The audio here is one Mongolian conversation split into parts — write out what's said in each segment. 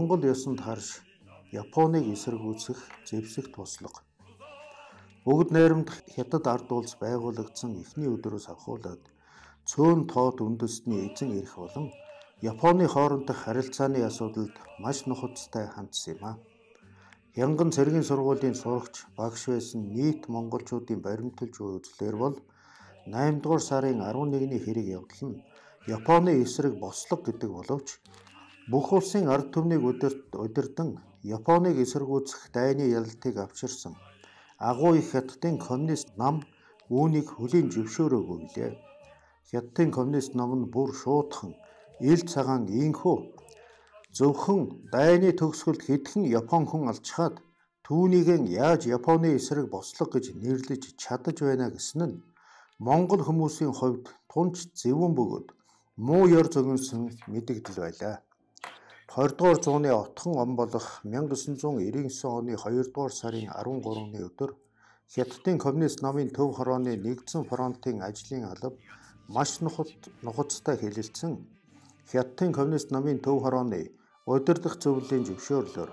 Монгол ёсонд харж Японыг эсэргүүцэх зэвсэг туслага. Бүгд найрамдах хятад ард улс байгуулагдсан эхний өдрөөс авахуулаад цөөн тоот үндэстний эзэн ирэх болон Японы хоорондох харилцааны асуудалд маш нухацтай хандсан юм а. Янган цэргийн сургуулийн сурагч багш байсан нийт монголчуудын баримталж буй үзлэр бол 8 дугаар сарын 11-ний хэрэг явдал нь Японы эсрэг бослого гэдэг боловч бүх улсын ард түмнийг удирдан Японыг эсэргүүцэх дайны ялалтыг авчирсан агуу их хятадын коммунист нам үүнийг хүлийн зөвшөөрөөгүй билээ. Хятадын коммунист ном нь бүр шуудхан ил цагаан инхүү зөвхөн дайны төгсгөлд хэдхэн Япон хүн алчхаад түүнийгэн яаж Японы эсрэг бослого гэж нэрлэж чадаж байна гэсэн нь Монгол хүмүүсийн хувьд тунч зэвүүн бөгөөд муу ёр зөгнсөн мэдэгдэл байлаа. 20 дугаар зууны отхон он болох 1999 оны 2 дугаар сарын 13-ны өдөр Хятадын коммунист намын төв хорооны нэгдсэн фронтын ажлын алба маш нухацтай хэлэлцэн Хятадын коммунист намын төв хорооны удирдах зөвлөлийн зөвшөөрлөөр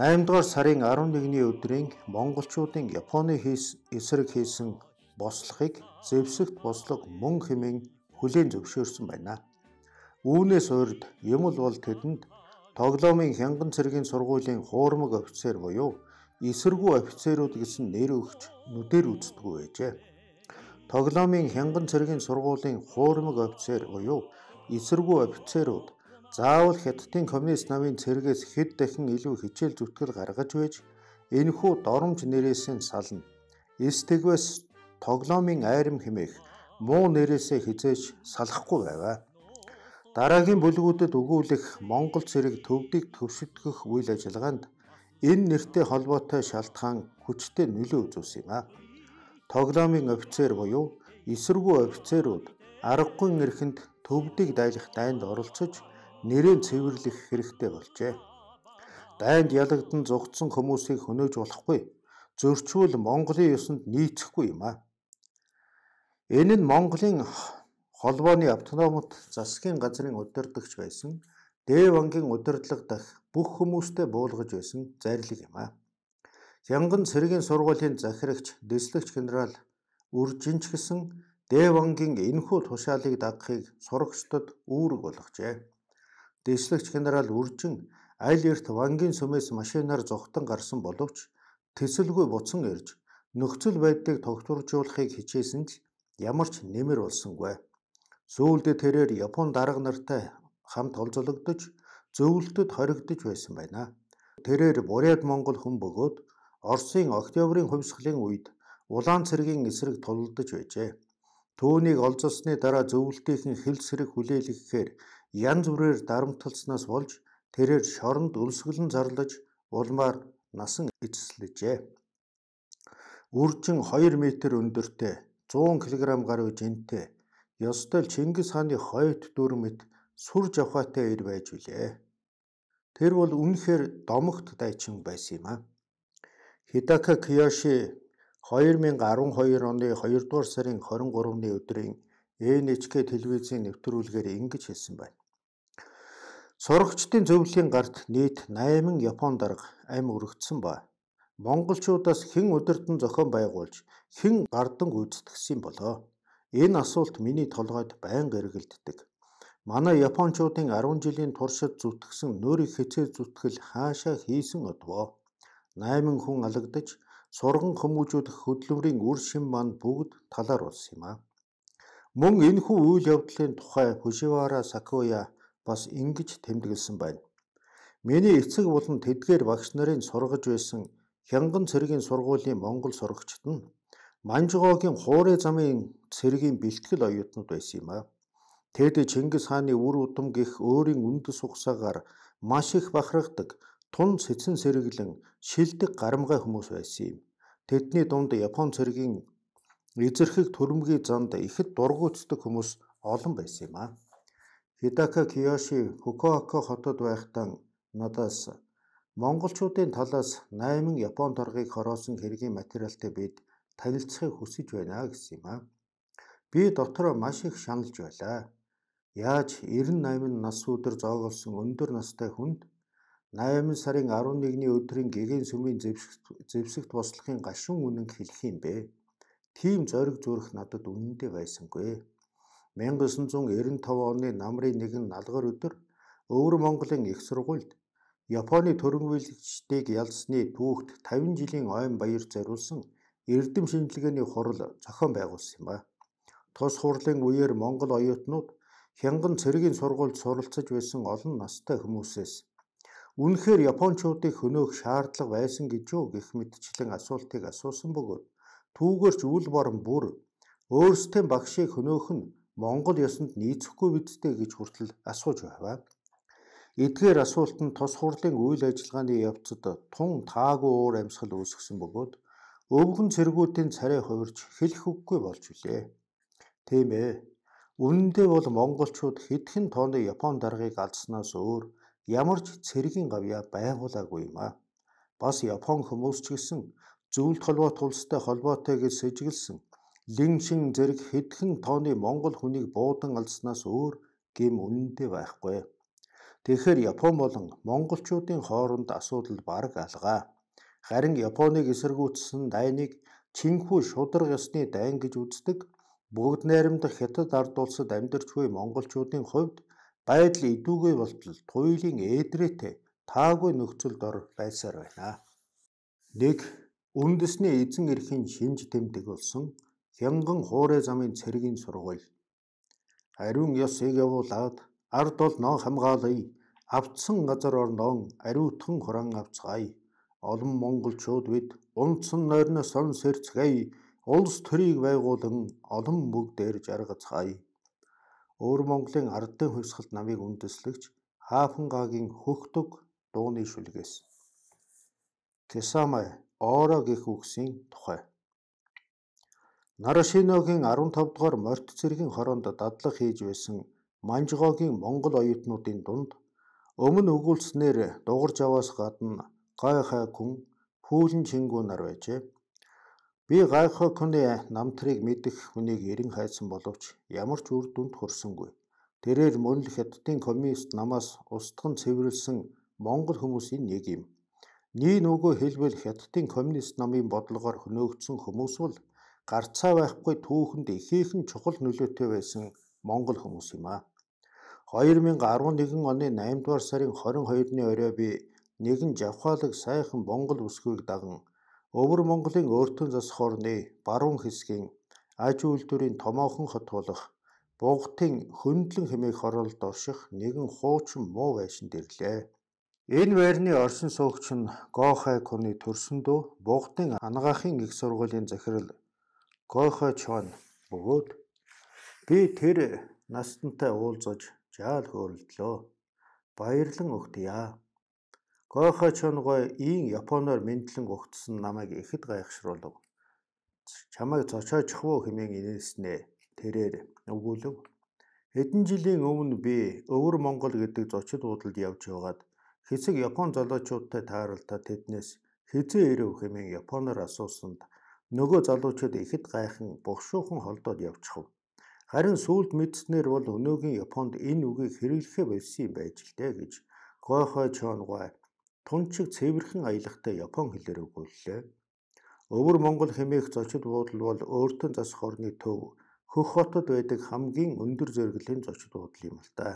8 дугаар сарын 11-ний өдрийн монголчуудын Японы эсрэг хийсэн бослохыг зэвсэгт бослого мөн хэмээн хүлээн зөвшөөрсөн байна. Үүнээс урд Юмл бол тэдэнд тоглоомын хянган цэргийн сургуулийн хуурмаг офицер буюу эсэргүү офицерууд гэсэн нэр өгч нүдээр үздэггүй байжээ. Тоглоомын хянган цэргийн сургуулийн хуурмаг офицер буюу эсэргүү офицерууд заавал хятадын коммунист намын цэргээс хэд дахин илүү хичээл зүтгэл гаргаж байж энэхүү доромж нэрээс нь сална. Эс тэгвэс тоглоомын айрам хэмээх муу нэрээсээ хизээж салахгүй байваа. Дараагийн бүлгүүдэд өгүүлэх Монгол цэрэг төвдийг төвшөтгөх үйл ажиллагаанд энэ нэртэй холбоотой шалтгаан хүчтэй нөлөө үзүүлсэн юм а. Тоглоомын офицер буюу эсэргүү офицерууд аргагүй нэрхэнд төвдийг дайлах дайнд оролцож нэрээ цэвэрлэх хэрэгтэй болжээ. Дайнд ялагдан зугтсан хүмүүсийг хөнөөж болохгүй. Зөрчвөл Монголын ёсонд нийцэхгүй юм а. Энэ нь Монголын холбооны автономт засгийн газрын удирдагч байсан Дэвангийн удирдлага дах бүх хүмүүстэй буулгаж байсан зарлиг юм а. Янган цэргийн сургуулийн захирагч дэслэгч генерал Үржинч гэсэн Дэвангийн энэхүү тушаалыг дагахыг сурагчдад үүрэг болгожээ. Дэслэгч генерал Үржин аль эрт Вангийн сүмээс машинаар зогтон гарсан боловч тэсэлгүй буцан ирж нөхцөл байдлыг тогтворжуулахыг хичээсэн ч ямар ч нэмэр болсонгүй. Сүүлдээ тэрээр Япон дарга нартай хамт олзологдож зөвлөлтөд хоригдож байсан байна. Тэрээр Буряд Монгол хүн бөгөөд Оросын Октябрийн хувьсгалын үед Улаан цэргийн эсрэг тулалдаж байжээ. Түүнийг олзолсны дараа зөвлөлтийн хил сэрэг хүлээлгэхээр янз бүрээр дарамтлснаас болж тэрээр шоронд өлсгөлн зарлаж улмаар насан эзэслэжээ. Үржин 2 м өндөртэй 100 кг гаруй жинтэй ёстой л Чингис хааны хойд дүрмэт сүр жавхаатай ир байж билээ. Тэр бол үнэхээр домогт дайчин байсан юм а. Хидака Киёши 2012 оны 2 дугаар сарын 23-ны өдрийн NHK телевизийн нэвтрүүлгээр ингэж хэлсэн байна. Сурагчдын зөвлөлийн гарт нийт 8 Япон дарга амь өргөцсөн ба монголчуудаас хэн удирдан зохион байгуулж хэн гардан гүйцэтгэсэн болоо. Энэ асуулт миний толгойд байнга эргэлддэг. Манай японочдын 10 жилийн туршид зүтгэсэн нөрийг хэцээ зүтгэл хаашаа хийсэн одвоо. 8 хүн алагдаж сурган хүмүүжүүлэх хөдөлмөрийн үр шим маань бүгд талаар болсон юм а. Мөн энэхүү үйл явдлын тухай Фуживара Сакуя бас ингэж тэмдэглэсэн байна. Миний эцэг болон тэдгээр багш нарын сургаж байсан Хянган цэргийн сургуулийн монгол сурагчид нь Манжгоогийн хуурай замын цэргийн бэлтгэл оюутнууд байсан юм а. Тэд Чингис хааны үр удам гих өөрийн үндэс ухсаагаар маш их бахархдаг тун цэцэн сэргэлэн шилдэг гарамгай хүмүүс байсан юм. Тэдний дунд Япон цэргийн эзэрхэг төрөмгийн занд ихэд дургуутдаг хүмүүс олон байсан юм а. Хидака Киёши Фукуока хотод байхдаа надаас монголчуудын талаас 8 Япон торгыг хороосон хэргийн материалтай бид танилцахыг хүсэж байна гэсэн юм аа. Би дотроо маш их шаналж байлаа. Яаж 98 нас өдөр зоогоолсон өндөр настай хүнд 8 сарын 11-ний өдрийн гэгээн сүмийн зэвсэгт туслахын гашуун үнэн хэлэх юм бэ. Тийм зориг зүрх надад үнэндээ байсангүй. 1995 оны намрын нэгэн налгар өдөр Өвөр Монголын их сургуульд Японы төрөнвөлжтийг ялсны түүхт 50 жилийн ойн баяр зориулсан эрдэм шинжилгээний хурал зохион байгуулсан юм а. Тус хурлын үеэр Монгол оюутнууд хянган цэргийн сургуульд суралцаж байсан олон настай хүмүүсээс Үнэхээр японочдыг хөнөөх шаардлага байсан гэж юу гэх мэтчлэн асуултыг асуусан бөгөөд түүгээрч үл борон бүр өөрсдөө багшийг хөнөөх нь Монгол ёсонд нийцэхгүй бидтэй гэж хүртэл асууж байваа. Эдгээр асуулт нь тус хурлын үйл ажиллагааны явцад тун таагүй уур амьсгал үүсгэсэн бөгөөд өвгөн цэргүүдийн царай хувирч хэлэх үггүй болж үлээ. Тийм ээ. Үнэндээ бол монголчууд хэдхэн тооны Япон даргаыг алдснаас өөр ямар ч цэргийн гавья байгуулаагүй юм а. Бас Япон хүмүүс ч гэсэн зөвлөлт холбоо тулстай холбоотой гэж сэжиглсэн линшин зэрэг хэдхэн тооны монгол хүнийг буудан алдснаас өөр гим үнэндээ байхгүй. Тэгэхээр Япон болон монголчуудын хооронд асуудал бараг алгаа. Харин Японыг эсэргүүцсэн дайныг чинхүү шудраг ёсны дайн гэж үздэг бүгд найрамдах хятад ард улсад амьдарч буй монголчуудын хувьд байдал идүүгээ болтол туйлын ээдрээтэй таагүй нөхцөлд ор байсаар байна. Нэг үндэсний эзэн эрхийн шинж тэмдэг болсон хянган хуурай замын цэргийн сургууль. Ариун ёс ийг явуулаад ард бол нон хамгаалъя. Авцсан газар орнон ариутхан хуран авцгаая. Олон монголчууд бид унтсан нойрноос сон сэрцгээе. Улс төрийг байгуулан олон бүгдээр жаргацгаая. Өвөр Монголын ардын хувьсгалт намыг үндэслэгч Хафангагийн хөхдөг дууны шүлгээс. Кесамай Оро гэх үгсийн тухай. Нарашиногийн 15 дугаар морт цэргийн хороонд дадлаг хийж байсан Манжгоогийн монгол оюутнуудын дунд өмнө өгүүлснээр дугарж аваас гадна гой хай күн пүүлэн чингүү нар байжээ. Би гайхаа хүний намтрыг мэдэх хүнийг эрен хайсан боловч ямар ч үр дүнд хүрсэнгүй. Тэрээр мөн л хятадын коммунист намаас устган цэвэрлсэн монгол хүмүүсийн нэг юм. Нී нүгөө хэлбэл хятадын коммунист намын бодлогоор хөнөөгдсөн хүмүүс бол гарцаа байхгүй түүхэнд ихээхэн чухал нөлөөтэй байсан монгол хүмүүс юм а. 2011 оны 8 дугаар сарын 22-ны орой би нэгэн жавхаалаг сайхан монгол үсгийг даган Өвөр Монголын өөртөө засах орны баруун хэсгийн аж үйлдвэрийн томоохон хот болох Бугтын хөндлөн хэмээх хороолд орших нэгэн хуучин муу байшинд ирлээ. Энэ байрны оршин суугч нь Гохай Куны төрсөндөө Бугтын анагаахын их сургуулийн захирал Гохай Чон бөгөөд би тэр настантай уулзаж жаал хөөрөлдлөө. Баярлан өгтөе. Гойхой чонгой ийн Японоор мэдлэн угтсан намайг ихэд гайхшруулв. Чамайг зочоочих уу хэмээн инээснэ. Тэрээр өгүүлв. Хэдэн жилийн өмнө би Өвөр Монгол гэдэг зочид буудалд явж байгаад хэсэг Япон залуучуудтай тааралдаа тэднээс хизээ ирэв хэмээн Японоор асуусанд нөгөө залуучууд ихэд гайхан бухшуухан холдоод явчихв. Харин сүүлд мэдснээр бол өнөөгийн Японд энэ үгийг хэрэглэхээ болсон юм байж л дээ гэж Гойхой Чонгой тунчиг цэвэрхэн аялагтай Япон хэлээр өгүүллээ. Өвөр Монгол хэмээх зочид буудал бол өөртөө засах орны төв хөх хотод байдаг хамгийн өндөр зэрэглэлийн зочид буудал юм л да.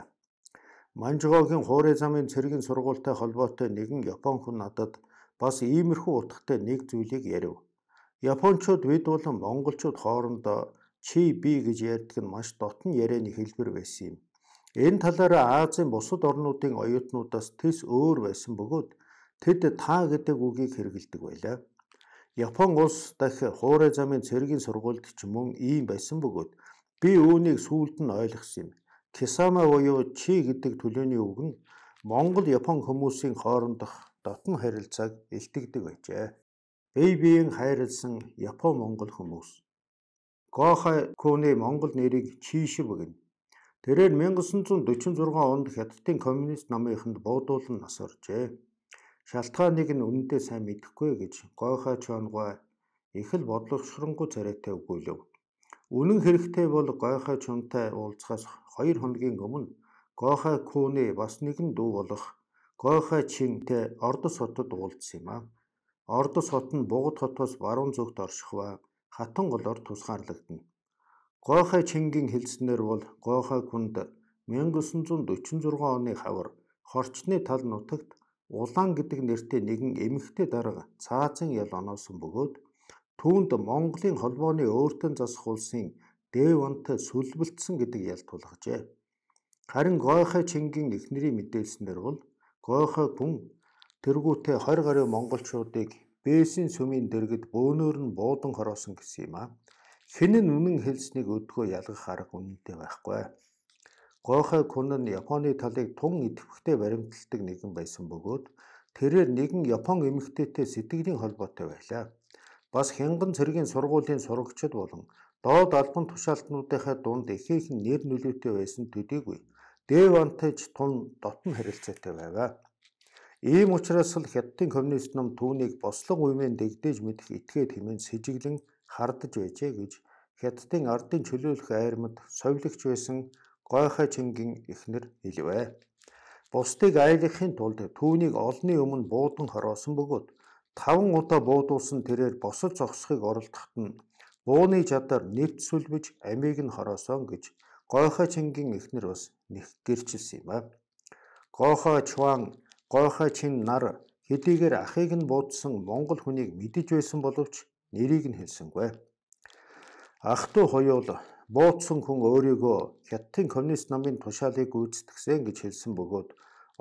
Манжгоогийн хуурай замын цэргийн сургуультай холбоотой нэгэн Япон хүн надад бас иймэрхүү утгатай нэг зүйлийг ярив. Япончууд бид болон монголчууд хоорондоо чи би гэж ярьдаг нь маш дотн ярианы хэлбэр байсан юм. Энэ талаараа Азийн бусад орнуудын оюутнуудаас тэс өөр байсан бөгөөд тэд та гэдэг үгийг хэрэгэлдэг байлаа. Япон улс дахь хуурай замын цэргийн сургуульд ч мөн ийм байсан бөгөөд би үүнийг сүүлд нь ойлгосон юм. Кисама буюу чи гэдэг төлөөний үг нь Монгол Япон хүмүүсийн хоорондох дотн харилцааг илтгэдэг байжээ. Бие биеийн хайрлсан Япон Монгол хүмүүс. Гохай Куны Монгол нэрийг Чишив гэнэ. Тэрээр 1946 онд Хятадын коммунист намынханд буудуулан нас оржээ. Шалтгааныг нь үнэндээ сайн мэдэхгүй гэж гойхой чонгой их л бодлогошронгуй царайтай өгүүлв. Үнэн хэрэгтээ бол гойхой чонтой уулзахаас 2 хоногийн өмнө гойхой күүний бас нэгэн дүү болох Гойхой Чинтэй Ордос хотод уулзсан юм а. Ордос хот нь Бугад хотоос баруун зүгт орших ба хатан голоор тусгаарлагдана. Гойхой Чингийн хэлснээр бол Гойхой хүнд 1946 оны хавар хорчны тал нутагт Улаан гэдэг нэртэй нэгэн эмэгтэй дарга цаазын ял оноосон бөгөөд түүнд Монголын холбооны өөртөө засах улсын Дэвантай сүлбэлтсэн гэдэг ял тулгажээ. Харин Гойхой Чингийн эхнэрийн мэдээлснээр бол Гойхой хүн тэргүүтээ 20 гаруй монголчуудыг Бээсийн сүмийн дэргэд бөөнөр нь буудан хороосон гэсэн юм а. Хэн нь үнэн хэлснийг өдгөө ялгах арга үнэнтэй байхгүй. Гойхой Кун нь Японы талыг тун идэвхтэй баримталдаг нэгэн байсан бөгөөд тэрээр нэгэн Япон эмэгтэйтэй сэтгэлийн холбоотой байлаа. Бас хянган цэргийн сургуулийн сурагчид болон доод албан тушаалтнуудынхаа дунд ихээхэн нэр нөлөөтэй байсан төдийгүй Дэвантаж тун дотн харилцаатай байваа. Ийм учраас л Хятадын коммунист ном түүнийг бослого уймын дэгдээж мэдэх этгээд хэмээн сэжиглэн хардаж байжээ гэж Хятадын ардын чөлөөлөх айрмад совилогч байсан Гойхай Чингин эхнэр хэлвэ. Бусдыг айлгахын тулд түүнийг олны өмнө буудан хороосон бөгөөд таван удаа буудуулсан тэрээр босож зогсохыг оролдоход нь бууны чадар нэвт сүлбэж амийг нь хороосон гэж Гойхай Чингин эхнэр бас нэг гэрчилсэн юм а. Гойхай Чуан Гойхай Чин нар хэдийгээр ахыг нь буудсан монгол хүнийг мэдэж байсан боловч нэрийг нь хэлсэнгүй. Ах トゥ хоёул Буудсан хүн өөрийгөө Хятадын коммунист намын тушаалыг гүйцэтгсэн гэж хэлсэн бөгөөд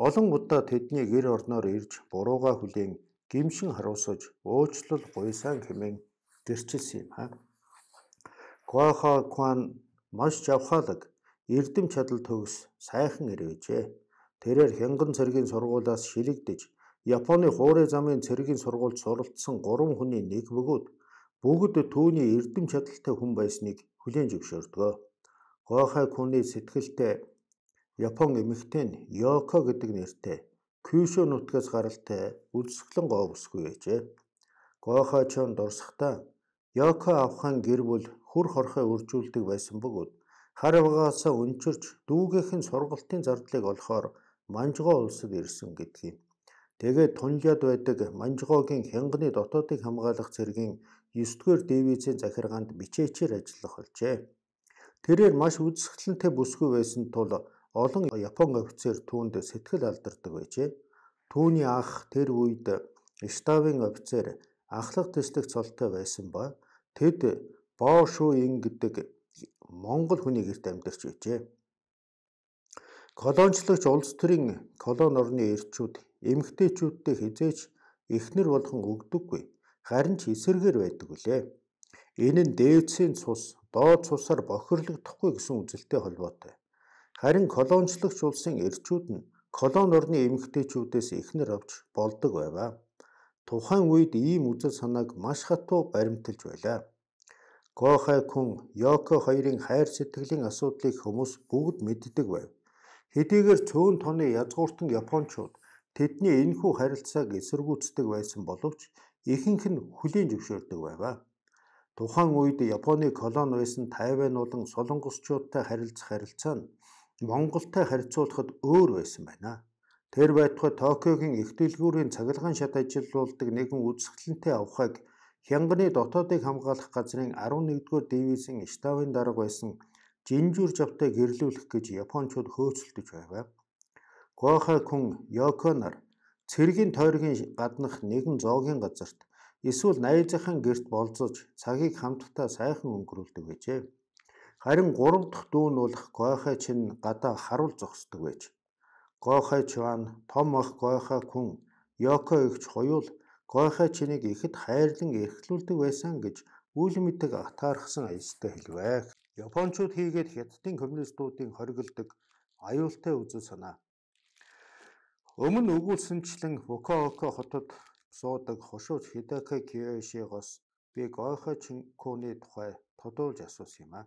олон удаа тэдний гэр орноор ирж бурууга хүлээн гимшин харуулсаж уучлал гуйсан хэмээн гэрчилсэн юм хаа. Гуаха Кван маш жавхаалаг эрдэм чадал төгс сайхан ирвэжээ. Тэрээр Хянган цэргийн сургуулиас шилэгдэж Японы хуурай замын цэргийн сургуульд суралцсан 3 хүний нэг бөгөөд бүгд түүний эрдэм чадалтай хүн байсныг хүлээн зөвшөөрдөг. Гойхай күний сэтгэлтэй Япон эмэгтэй нь Йоко гэдэг нэртэй Кюшо нутгаас гаралтай үлсгэлэн гоо бүсгүй байжээ. Гойхай чон дурсахтаа Йоко авхан гэр бүл хүр хорхой үржүүлдэг байсан бөгөөд хар багаасаа өнчөрч дүүгийнхэн сургалтын зардлыг олохоор Манжгоо улсад ирсэн гэдгийг. Тэгээд тунлиад байдаг Манжгоогийн хянганы дотоодыг хамгаалах цэргийн 9-р дивизийн захиргаанд бичээчээр ажиллах болжээ. Тэрээр маш үзэсгэлэнтэй бүсгүй байсан тул олон Япон офицер түүнд сэтгэл алдардаг байжээ. Түүний ах тэр үед штабын офицер ахлах төслөх цолтой байсан ба тэд Боо Шу Ин гэдэг монгол хүний гэрт амьдарч байжээ. Колончлогч улс төрийн колон орны эрчүүд эмгтээчүүдтэй хизээч эхнэр болгон өгдөггүй харин ч эсэргээр байдаг үлээ. Энэ нь дээвцийн цус доод цусаар бохирлогдохгүй гэсэн үзэлтэй холбоотой. Харин колончлогч улсын эрчүүд нь колон орны эмгтээчүүдээс эхнэр авч болдог байваа. Тухайн үед ийм үзэл санааг маш хатуу баримталж байлаа. Гохай кун Йоко хоёрын хайр сэтгэлийн асуудлыг хүмүүс бүгд мэддэг байв. Хэдийгээр цөөн тооны язгууртан японочууд тэдний энэхүү харилцааг эсэргүүцдэг байсан боловч ихэнх нь хүлийн зөвшөөрдөг байваа. Тухайн үед Японы колони байсан Тайвань болон Солонгосчуудтай харилцах харилцаа нь Монголтой харьцуулахад өөр байсан байна. Тэр байтугай Токиогийн их дэлгүүрийн цахилгаан шат ажилуулдаг нэгэн үзэсгэлэнтэй авахыг Хянганы дотоодыг хамгаалах газрын 11-р дивизийн штабын дарга байсан Жинжүр жавтай гэрлүүлэх гэж японочууд хөөцөлдөж байваа. Гохай кун Йоко нар цэргийн тойргийн гаднах нэгэн зоогийн газарт эсвэл найзынхаа герт болзож цагийг хамтдаа сайхан өнгөрүүлдэг байжээ. Харин 3 дахь дүү нь бол Гойхай чин гадаа харуул зогсдог байж. Гойхай чван том ах Гойхай күн Йоко ихч хоёул Гойхай чинийг ихэд хайрлан эрхлүүлдэг байсан гэж үл мэдэг атаархсан аястай хэлвэ. Япончууд хийгээд хятадын коммунистуудын хориглдог аюултай үзэл санаа Өмнө өгүүлсэнчлэн Фукуока хотод суудаг хошууч Хидака Киёшигоос би Гойхо Чинкуны тухай тодуулж асуусан юм а.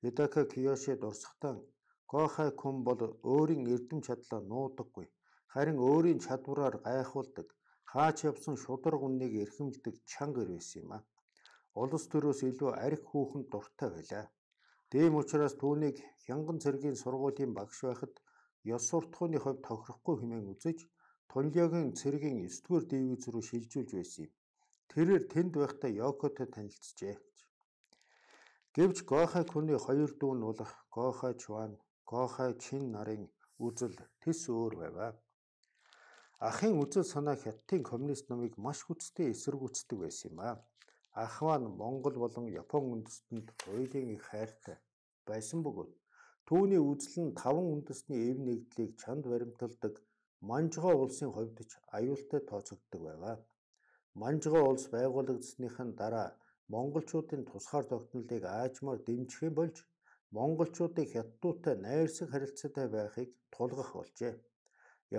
Хидака Киёши дурсахтаа Гойхо Кун бол өөрийн эрдэм чадлаа нуудаггүй. Харин өөрийн чадвараар гайхуулдаг, хаач явсан шудраг үннийг эрхэмлдэг чанга байсан юм а. Улс төрөөс илүү арх хүүхэнд дуртай байлаа. Дэм учраас түүнийг Хянган цэргийн сургуулийн багш байхад ёс суртахууны хувьд тохирохгүй хэмээн үзэж Тунлягийн цэргийн 9-р дивиз рүү шилжүүлж байсан юм. Тэрээр тэнд байхдаа Йокотой танилцжээ. Гэвч Гохай хүний хоёр дүү нь болох Гохай Чуан, Гохай Чин нарын үзэл тэс өөр байваа. Ахын үзэл санаа Хятадын коммунист намыг маш хүчтэй эсэргүүцдэг байсан юм а. Ах маань Монгол болон Япон үндэстэнд хоёулын их хайртай байсан бөгөөд түүний үзэл нь таван үндэстний эв нэгдлийг чанд баримталдаг Манжгоо улсын хувьд ч аюултай тооцогддог байваа. Манжгоо улс байгуулагдсаныхын дараа монголчуудын тусгаар тогтнолыг аажмаар дэмжих юм болж монголчуудыг хятадуудтай найрсаг харилцаатай байхыг тулгах болжээ.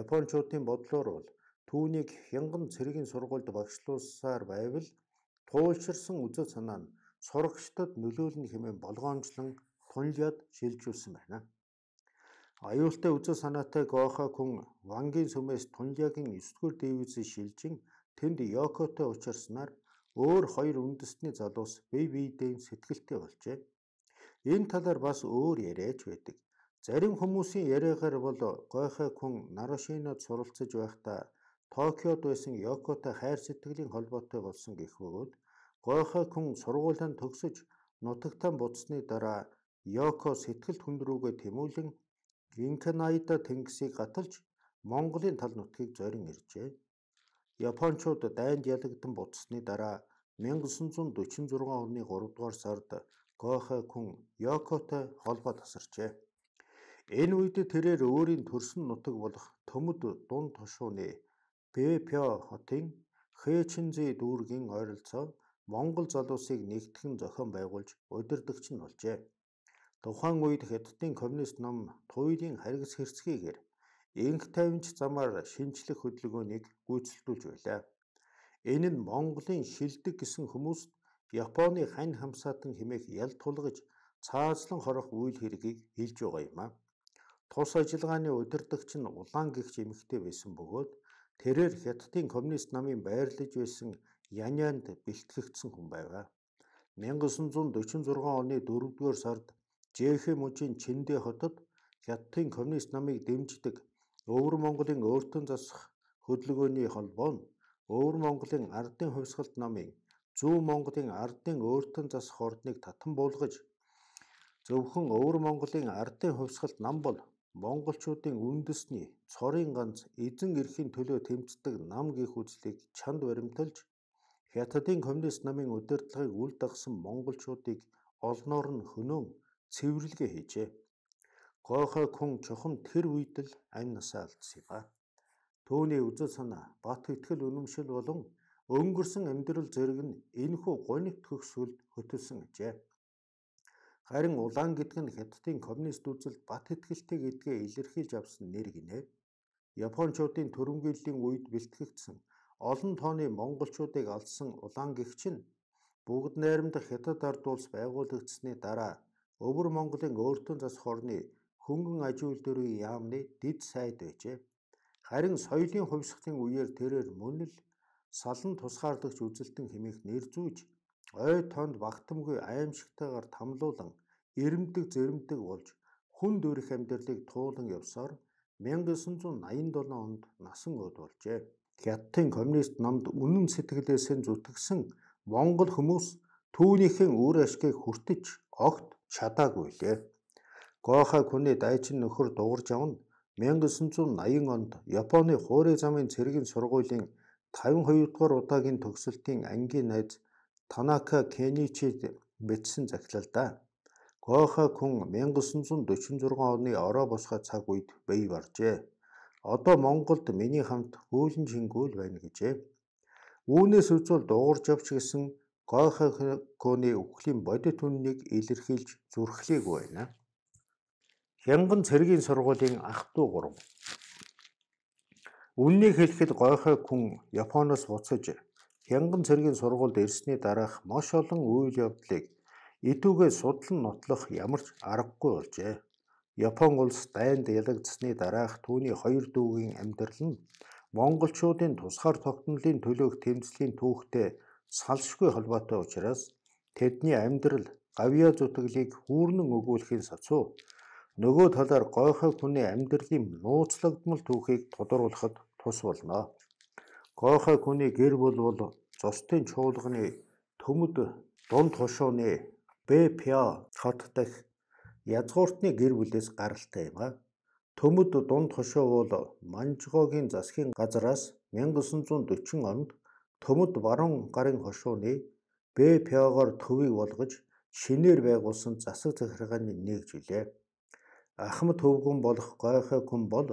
Япончуудын бодлоор бол түүнийг хянган цэргийн сургуульд багшлуулсаар байвал туулширсан үзэл санаа нь сурагчдад нөлөөлнө хэмээн болгоомжлон тунлиад шилжүүлсэн байна. Аюултай үзэл санаатай Гохо хүн Вангийн сүмээс Тунлягийн 9-р дивизийг шилжин тэнд Йокотой учирснаар өөр хоёр үндэстний залуус бие биедээ сэтгэлтэй болжээ. Энэ талаар бас өөр яриач байдаг. Зарим хүмүүсийн яриагаар бол Гохо хүн Нарушинод суралцж байхдаа Токиод байсан Йокотой хайр сэтгэлийн холбоотой болсон гэх бөгөөд Гохо хүн сургуулиан төгсөж нутагтаа буцсны дараа Йоко сэтгэлд хүндрүүгээ тэмүүлэн Гинканайда тэнгисийг гаталж Монголын тал нутгийг зорин иржээ. Япончууд дайнд ялагдсан буцсны дараа 1946 оны 3 дугаар сард Гохэ күн Йокотой холбоо тасарчээ. Энэ үед тэрээр өөрийн төрсөн нутаг болох Төмөд дунд тушууны Бэпё хотын Хэчинзи дүүргийн ойролцоо Монгол залуусыг нэгтгэн зохион байгуулж удирдагч нь болжээ. Тухайн үед Хятадын коммунист ном туйлын харгас хэрцгийгээр энх тавьж замаар шинжлэх хөдөлгөөнийг гүйцэлдүүлж байлаа. Энэ нь Монголын шилдэг гэсэн хүмүүст Японы хань хамсаатан хэмээх ял тулгаж цаазлан хорох үйл хэргийг хэлж байгаа юм а. Тус ажиллагааны удирдагч нь улаан гихч эмэгтэй байсан бөгөөд тэрээр Хятадын коммунист намын байрлаж байсан Янянд бэлтгэгдсэн хүн байваа. 1946 оны 4-р сард Жэхэ мужийн Чиндэ хотод Хятадын коммунист намыг дэмждэг Өвөр Монголын өөртөө засах хөдөлгөөний холбоо нь Өвөр Монголын ардын хувьсгалт намын Зүүн Монголын ардын өөртөө засах ордныг татан буулгаж зөвхөн Өвөр Монголын ардын хувьсгалт нам бол монголчуудын үндэсний цорын ганц эзэн эрхийн төлөө тэмцдэг нам гих үзлийг чанд баримталж Хятадын коммунист намын удирдлагыг үл дагсан монголчуудыг олноор нь хөнөөн цэвэрлэгээ хийжээ. Гохой хүн чухам тэр үед л амь насаа алдсан юм а. Төвний үзэл санаа, бат итгэл үнэмшил болон өнгөрсөн амьдрал зэрэг нь энэхүү гонигт хөгсгөлд хөтөлсөн ажээ. Харин улаан гэдэг нь хятадын коммунист үзэлд бат итгэлтэй гэдгээ илэрхийлж авсан нэр гинэ. Япончуудын төрөмгөөллийн үед бэлтгэгдсэн олон тооны монголчуудыг алсан улаан гэгч нь бүгд найрамдах хятад ард улс байгуулагдсны дараа Өвөр Монголын өөртөө засах орны хөнгөн аж үйлдвэрийн яамны дэд сайд байжээ. Харин соёлын хувьсгалын үеэр тэрээр мөн л салан тусгаардагч үзэлтэн хэмээх нэр зүүж ой тоонд багтамгүй аимшигтайгаар тамлуулан эрэмдэг зэрэмдэг болж хүн дөрөх амьдралыг туулан явсаар 1987 онд насан ууд болжээ. Хятадын коммунист намд үнэн сэтгэлээс нь зүтгэсэн монгол хүмүүс түүнийхэн үр ашгийг хүртэж огт чадаагүй лээ. Гохай хүний дайчин нөхөр дуурж авна 1980 онд Японы хуурай замын цэргийн сургуулийн 52 дугаар удаагийн төгсөлтийн ангийн найз Танака Кеничид бичсэн захиалдаа. Гохай хүн 1946 оны ороо босгоо цаг үед бий баржээ. Одоо Монголд миний хамт гүйлэн шингүүл байна гэжээ. Үүнээс үзвэл дуурж авч гисэн Гойхоконы үхлийн бодит үннийг илэрхийлж зүрхлийг байна. Хянган цэргийн сургуулийн ах トゥ гурав. Үннийг хэлэхэд Гойхок хүн Японоос буцаж Хянган цэргийн сургуульд ирсний дараах маш олон үйл явдлыг идүүгээ судлан нотлох ямар ч аргагүй болжээ. Япон улс дайнд ялагдсны дараах түүний хоёр дүүгийн амьдрал нь монголчуудын тусгаар тогтнолын төлөөх тэмцлийн түүхтэй салшгүй холбоотой учраас тэдний амьдрал гавьяа зүтгэлийг хүүрнэн өгүүлэхийн сацуу нөгөө талаар гойхой хүний амьдралын нууцлагдмал түүхийг тодруулахад тус болно. Гойхой хүний гэр бүл бол зостын чуулганы төмөд дунд хошууны Бэпя хот дах язгууртны гэр бүлээс гаралтай юм а. Төмөд дунд хошуу бол Манжгоогийн засгийн газараас 1940 онд төмөд баруун гарын хошууны Бэпягоор төвийг болгож шинээр байгуулсан засаг захиргааны нэг жилээ. Ахмад хөвгүн болох гойхой хүн бол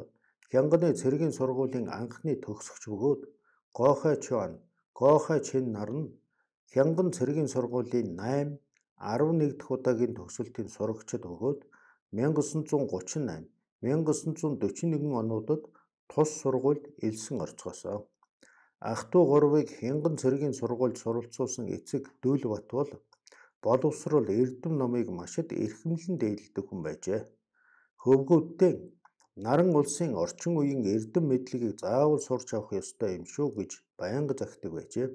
Хянганы цэргийн сургуулийн анхны төгсөгч бөгөөд гойхой чуан, гойхой чин нар нь Хянган цэргийн сургуулийн 8, 11 дахь удаагийн төгсөлтийн сурагчид өгөөд 1938, 1941 онуудад тус сургуульд элсэн орцгоосоо. Ах トゥ гурвыг Хянган цэргийн сургуульд суралцуулсан эцэг Дүүлбат бол боловсрол Эрдэм номыг машид эрхэмлэн дээлдэг хүн байжээ. Хөвгүүдтэй наран улсын орчин үеийн эрдэм мэдлэгийг заавал сурч авах ёстой юм шүү гэж байнга захидаг байжээ.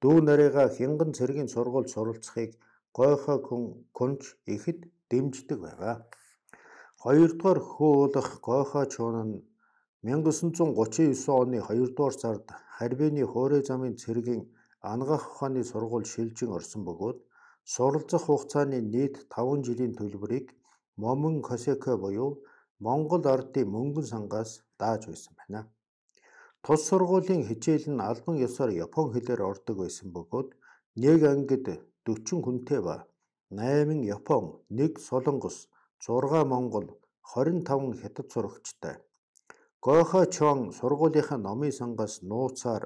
Дүү нарыгаа хянган цэргийн сургуульд суралцахыг гойхой хүн күнж ихэд дэмждэг байваа. Хоёрдугаар хуулах гойхой чуун нь 1939 оны 2 дугаар сард Харбины хуурай замын цэргийн ангах ухааны сургууль шилжин орсон бөгөөд суралцах хугацааны нийт 5 жилийн төлбөрийг Момон Косеко буюу Монгол ардын мөнгөн сангаас дааж байсан байна. Тус сургуулийн хичээл нь албан ёсоор япон хэлээр ордог байсан бөгөөд нэг ангид 40 хүнтэй ба 8 япон, 1 солонгос, 6 монгол, 25 хятад сурагчтай. Гойхо Чон сургуулийнхаа номын сангаас нууцаар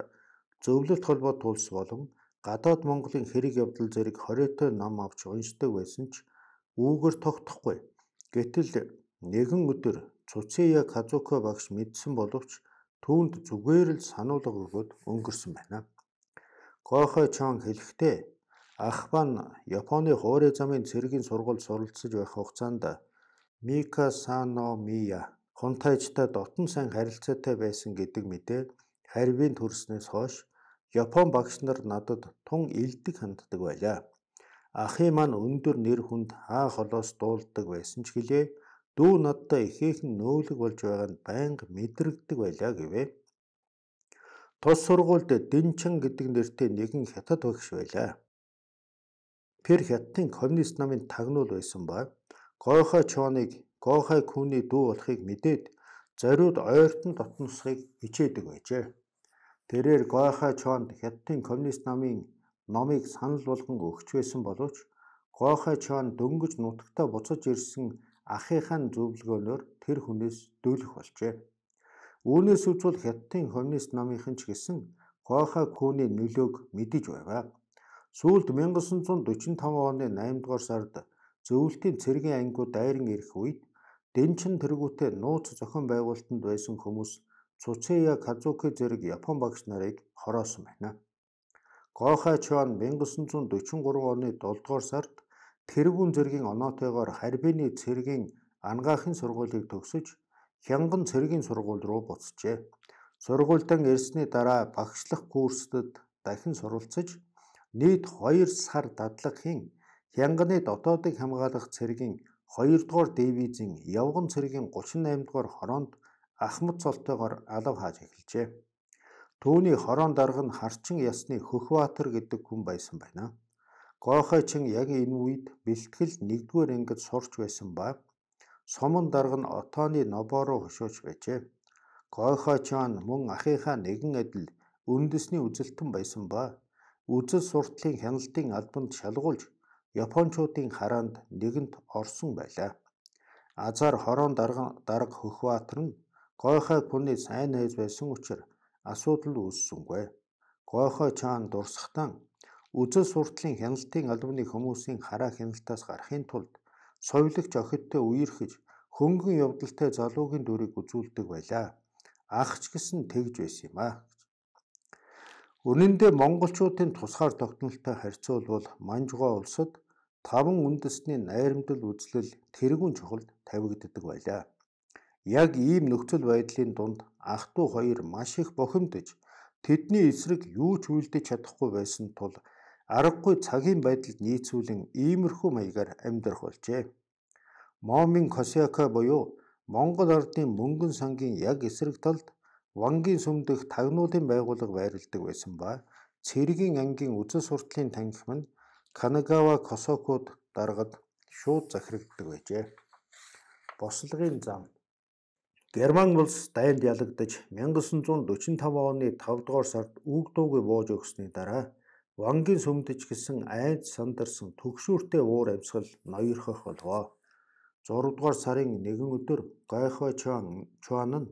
зөвлөлт холбоот тулс болон гадаад Монголын хэрэг явдал зэрэг хориотой ном авч уншдаг байсан ч үүгээр тогтохгүй. Гэтэл нэгэн өдөр Цуцея Казуко багш мэдсэн боловч түүнд зүгээр л сануулга өгөөд өнгөрсөн байна. Гохо Чон хэлэхдээ ах бан Японы хуурай замын цэргийн сургуульд суралцж байх хугацаанд Мика Сано Мия хунтайчтай дотн сайн харилцаатай байсан гэдэг мэдээ харьбын төрснөөс хойш Япон багш нар надад тун илдэг ханддаг байлаа. Ахын маань өндөр нэр хүнд хаа холоос дуулдаг байсан ч гэлээ дүү надтай ихээхэн нөөлөг болж байгаа нь байнга мэдрэгдэг байлаа гэвэ. Тус сургуульд Динчан гэдэг нэртэй нэгэн хятад багш байлаа. Пэр хятадын коммунист намын тагнуул байсан ба Гойхой Чоныг Гойхой Күний дүү болохыг мэдээд зориуд ойртон дотносхийг хичээдэг байжээ. Тэрээр Гойхой Чонд хятадын коммунист намын номыг санал болгон өгч байсан боловч Гойхой Чон дөнгөж нутагтаа буцаж ирсэн ахыхаа зөвлөгөөнөөр тэр хүнээс дөөлөх болжээ. Үүнээс үзвэл Хятадын коммунист намынхан ч гэсэн Гойхой Күүний нөлөөг мэдэж байваа. Сүүлд 1945 оны 8 дугаар сард зөвлөлтийн цэргийн ангиуд дайран ирэх үед Дэнчин тэргүүтээ нууц зохион байгуулалтанд байсан хүмүүс Цуцея Казуки зэрэг Япон багш нарыг хороосон байна. Гохай Чуан 1943 оны 7 дугаар сард тэргүүн зэргийн оноотойгоор Харбины цэргийн ангаахын сургуулийг төгсөж Хянган цэргийн сургууль руу буцжээ. Сургуультан ирсний дараа багшлах курстэд дахин суралцаж нийт 2 сар дадлагын Хянганы дотоодыг хамгаалах цэргийн 2 дугаар дивизийн явган цэргийн 38 дугаар хороонд Ахмад цолтойгоор алав хааж эхэлжээ. Түүний хорон дарга нь харчин ясны Хөхбаатар гэдэг хүн байсан байна. Гойхой чин яг энэ үед бэлтгэл 1-р ангид сурч байсан ба сомон дарга нь отооны нобороо хөшөөж байжээ. Гойхой чан мөн ахыхаа нэгэн адил үндэсний үзэлтэн байсан ба үзэл суртлын хяналтын албанд шалгуулж Япончуудын хараанд нэгэнт орсон байлаа. Азар хорон дарга Хөхбаатар нь Гойхой хүний сайн найз байсан учраас асуудал үүссэнгүй. Гойхой чаан дурсахтан үзэл суртлын хяналтын албаны хүмүүсийн хараа хяналтаас гарахын тулд совилогч охидтой үерхэж хөнгөн явдалтай залуугийн дүрийг үзүүлдэг байлаа. Ах ч гэсэн тэгж байсан юм аа. Үнэн дээр монголчуудын тусгаар тогтнолтой харьцуулбал Манжугаа улсад таван үндэсний найрамдал үзлэл тэргүүн чухалд тавигддаг байлаа. Яг ийм нөхцөл байдлын дунд ах トゥ хоёр маш их бохимдож тэдний эсрэг юу ч үйлдэж чадахгүй байсан тул аргагүй цагийн байдалд нийцүүлэн иймэрхүү маягаар амьдрах болжээ. Момин Косяка буюу Монгол ардын мөнгөн сангийн яг эсрэг талд Вангийн сүм дэх тагнуулын байгууллага байрладаг байсан ба Цэргийн ангийн үзэл суртлын танхим нь Канагава Косокод даргад шууд захирагддаг байжээ. Бослогын зам Герман улс дайнд ялагдаж 1945 оны 5 дугаар сард үг дуугүй бууж өгсөний дараа Вангийн сүмдэж гисэн айд сандарсан төгшүүртэй уур амьсгал ноёрхох болвоо. 6 дугаар сарын 1 өдөр Гайхой Чуан Чуан нь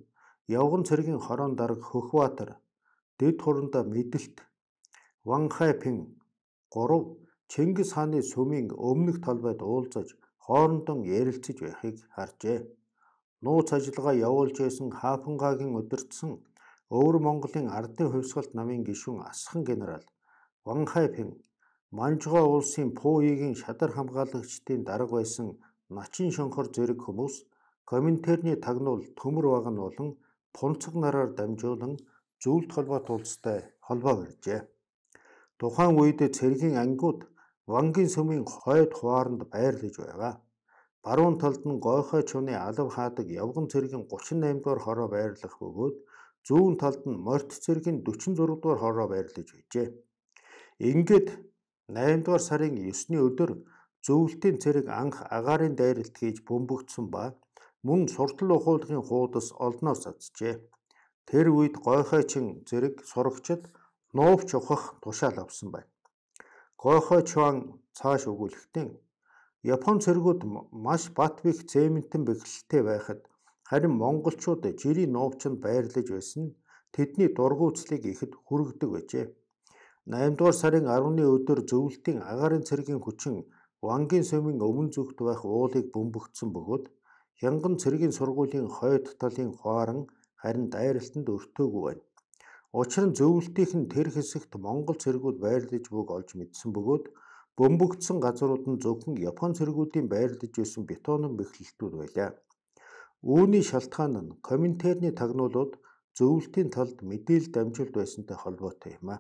явган цэргийн хорон дарга Хөхбаатар дэд хурандаа мэдэлт Ванхайпин 3 Чингис хааны сүмийн өмнөх талбайд уулзаж хоорондоо ярилцаж байхыг харжээ. Нууц ажиллагаа явуулж байсан Хаапангагийн удирдсан Өвөр Монголын ардын хувьсгалт намын гишүүн Асхан генерал Ванхайпин Манжгаа улсын Пууигийн шадар хамгаалагчдын дарга байсан Начин шонхор зэрэг хүмүүс Коминтерны тагнуул төмөр баг нь болон пунцэг нараар дамжуулан зөвлөлт холбоот уулзтай холбоо барьжээ. Тухайн үед цэргийн ангиуд Вангийн сүмийн хойд хувааранд байрлаж байгаа. Баруун талд нь гойхой чуны алав хаадаг явган цэргийн 38 дугаар хороо байрлах бөгөөд зүүн талд нь морт цэргийн 46 дугаар хороо байрлаж байжээ. Ингээд 8 дугаар сарын 9-ний өдөр зөвлөлтийн цэрэг анх агаарын дайралт хийж бөмбөгдсөн ба мөн суртал ухуулгын хуудас олноос цацжээ. Тэр үед гойхойчин зэрэг сурагчид нуувч ухах тушаал авсан байна. Гойхой чуан цааш өгүүлэхдээ Япон цэргүүд маш бат бих цементэн бэхлэлтэй байхад харин монголчууд жирийн нуувчанд байрлаж байсан нь тэдний дургуутслыг ихэд хүргэдэг байжээ. 8 дугаар сарын 10-ны өдөр зөвлөлтийн агаарын цэргийн хүчин Вангийн сүмийн өмнө зүгт байх уулыг бөмбөгдсөн бөгөөд Хянган цэргийн сургуулийн хойд талын хуаран харин дайралтанд өртөөгүй байна. Учир нь зөвлөлтийнх нь тэр хэсэгт Монгол цэргүүд байрлаж буг олж мэдсэн бөгөөд бөмбөгдсөн газрууд нь зөвхөн Япон цэргүүдийн байрлаж байсан бетонын бэхлэлтүүд байлаа. Үүний шалтгаан нь Коминтерны тагнуулууд зөвлөлтийн талд мэдээлэл дамжуулт байсантай холбоотой юм а.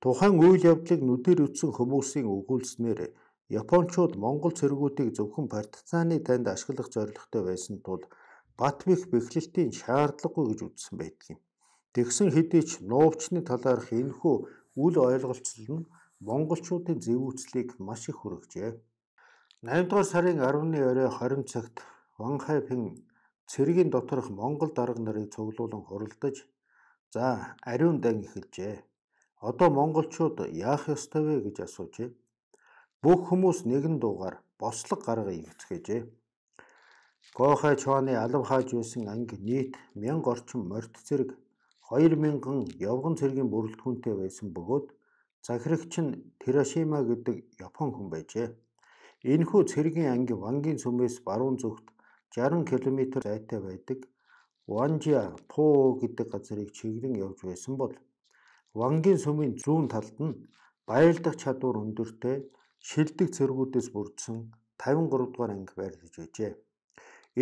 Тухайн үйл явдлыг нүдээр үтсэн хүмүүсийн өгүүлснээр Япончууд Монгол цэргүүдийг зөвхөн партизаны танд ашиглах зорилготой байсан тул бат бэх бэхлэлтийн шаардлагагүй гэж үзсэн байдаг юм. Тэгсэн хэдий ч нуувчны талаарх энэхүү үл ойлголцол нь монголчуудын зэвүүцлийг маш их хүргэжээ. 8 дугаар сарын 10-ны орой 20 цагт Ван Хайпин цэргийн доторх монгол дарга нарыг цуглуулan хуралдаж за ариун дан эхэлжээ. Одоо монголчууд яах ёстой вэ гэж асуужээ. Бүх хүмүүс нэгэн дуугаар бослог гаргая гэвцгээжээ. Гохай чооны алав хааж байсан анги нийт 1000 орчим морд зэрэг 2000 явган цэргийн бүрэлдэхүүнтэй байсан бөгөөд захирагч нь Тирашима гэдэг Япон хүн байжээ. Энэхүү цэргийн анги Вангийн сүмээс баруун зүгт 60 км зайтай байдаг Ванжиа Поо гэдэг газрыг чиглэн явж байсан бол Вангийн сүмийн зүүн талд нь баялдах чадвар өндөртэй шилдэг цэргүүдээс бүрдсэн 53 дугаар анги байрлаж байжээ.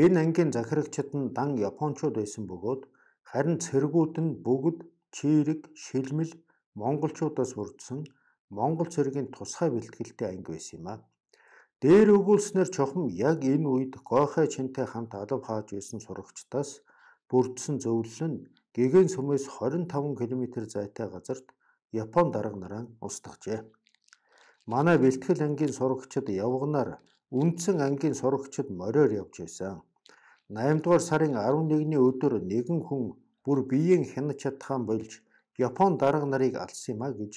Энэ ангийн захирагчид нь дан Япончууд байсан бөгөөд харин цэргүүд нь бүгд чирэг, шилмэл монголчуудаас бүрдсэн монгол цэргийн тусгай бэлтгэлтэй анги байсан юм а. Дээр өгүүлснээр чухам яг энэ үед Гохай чинтэй хамт алав хааж байсан сурагчдаас бүрдсэн зөвлөл нь гэгэн сүмээс 25 км зайтай газарт Япон дарга нараа устгажээ. Манай бэлтгэл ангийн сурагчид явганаар үндсэн ангийн сурагчид мориор явж байсан. 8 дугаар сарын 11-ний өдөр нэгэн хүн бүр биеийн хянаж чадхаан болж Япон дарга нарыг алсан юм а гэж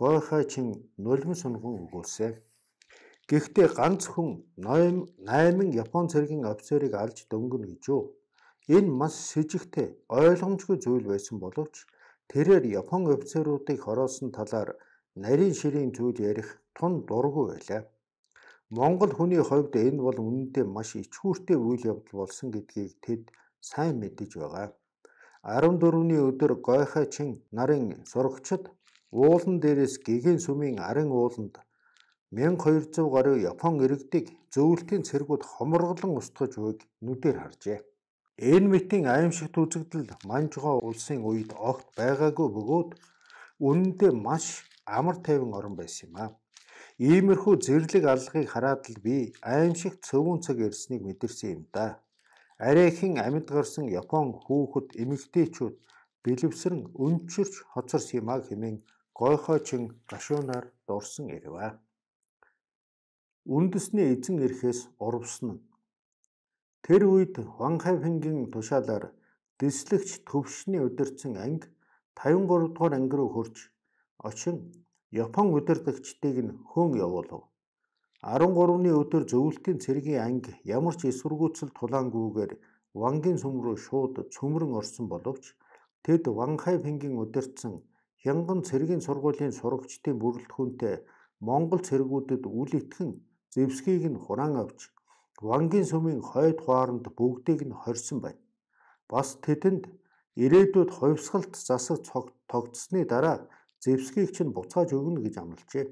Гойхайчин нулимс сунган өгүүлсэн. Гэхдээ ганц хүн 8 Япон цэргийн офицерыг алж дөнгөнө гэж юу? Энэ маш сэжигтэй ойлгомжгүй зүйл байсан боловч тэрээр Япон офицеруудыг хороосон талаар нарийн ширийн зүйл ярих тун дургүй байлаа. Монгол хүний хувьд энэ бол үнэндээ маш ичгүүртэй үйл явдал болсон гэдгийг тэд сайн мэдэж байгаа. 14-ний өдөр гойхайчин нарын сурагчид уулан дээрээс гэгэн сүмийн арын ууланд 1200 гаруй Япон иргэдийг зөвлөлтийн цэргүүд хоморголон устгаж буйг нүдээр харжээ. Энэ мэтийн аимшигт үзэгдэл Манжгоо улсын үед огт байгаагүй бөгөөд үнэндээ маш амар тайван орон байсан юм а. Иймэрхүү зэрлэг алгыг хараад л би аимшиг цөвөн цаг ирснийг мэдэрсэн юм да. Арайхийн амьд гарсан Япон хүүхэд эмэгтэйчүүд бэлэвсрэн өнчирч хоцор симаг хэмээн гойхойчин гашуунаар дурсан ирвэ. Үндэсний эзэн ирэхээс урвсан. Тэр үед Ванхайфингийн тушаалаар дэслэгч төвшний удирдсан анги 53 дугаар анги руу хурж очин Япон удирдагчдыг нь хөөн явуулав. 13-ны өдөр зөвлөлтийн цэргийн анги ямар ч эсвэргүүцэл тулаангүйгээр Вангийн сүм рүү шууд цөмрөн орсон боловч тэд Ванхай пингийн удирдсан Хянган цэргийн сургуулийн сурагчдын бүрэлдэхүүнтэй Монгол цэргүүдэд үл итгэн зэвсгийг нь хураан авч Вангийн сүмийн хойд хуаранд бүгдийг нь хорьсон байна. Бас тэдэнд ирээдүйд хувьсгалт засаг тогтсны дараа зэвсгийг чинь буцааж өгнө гэж амлажээ.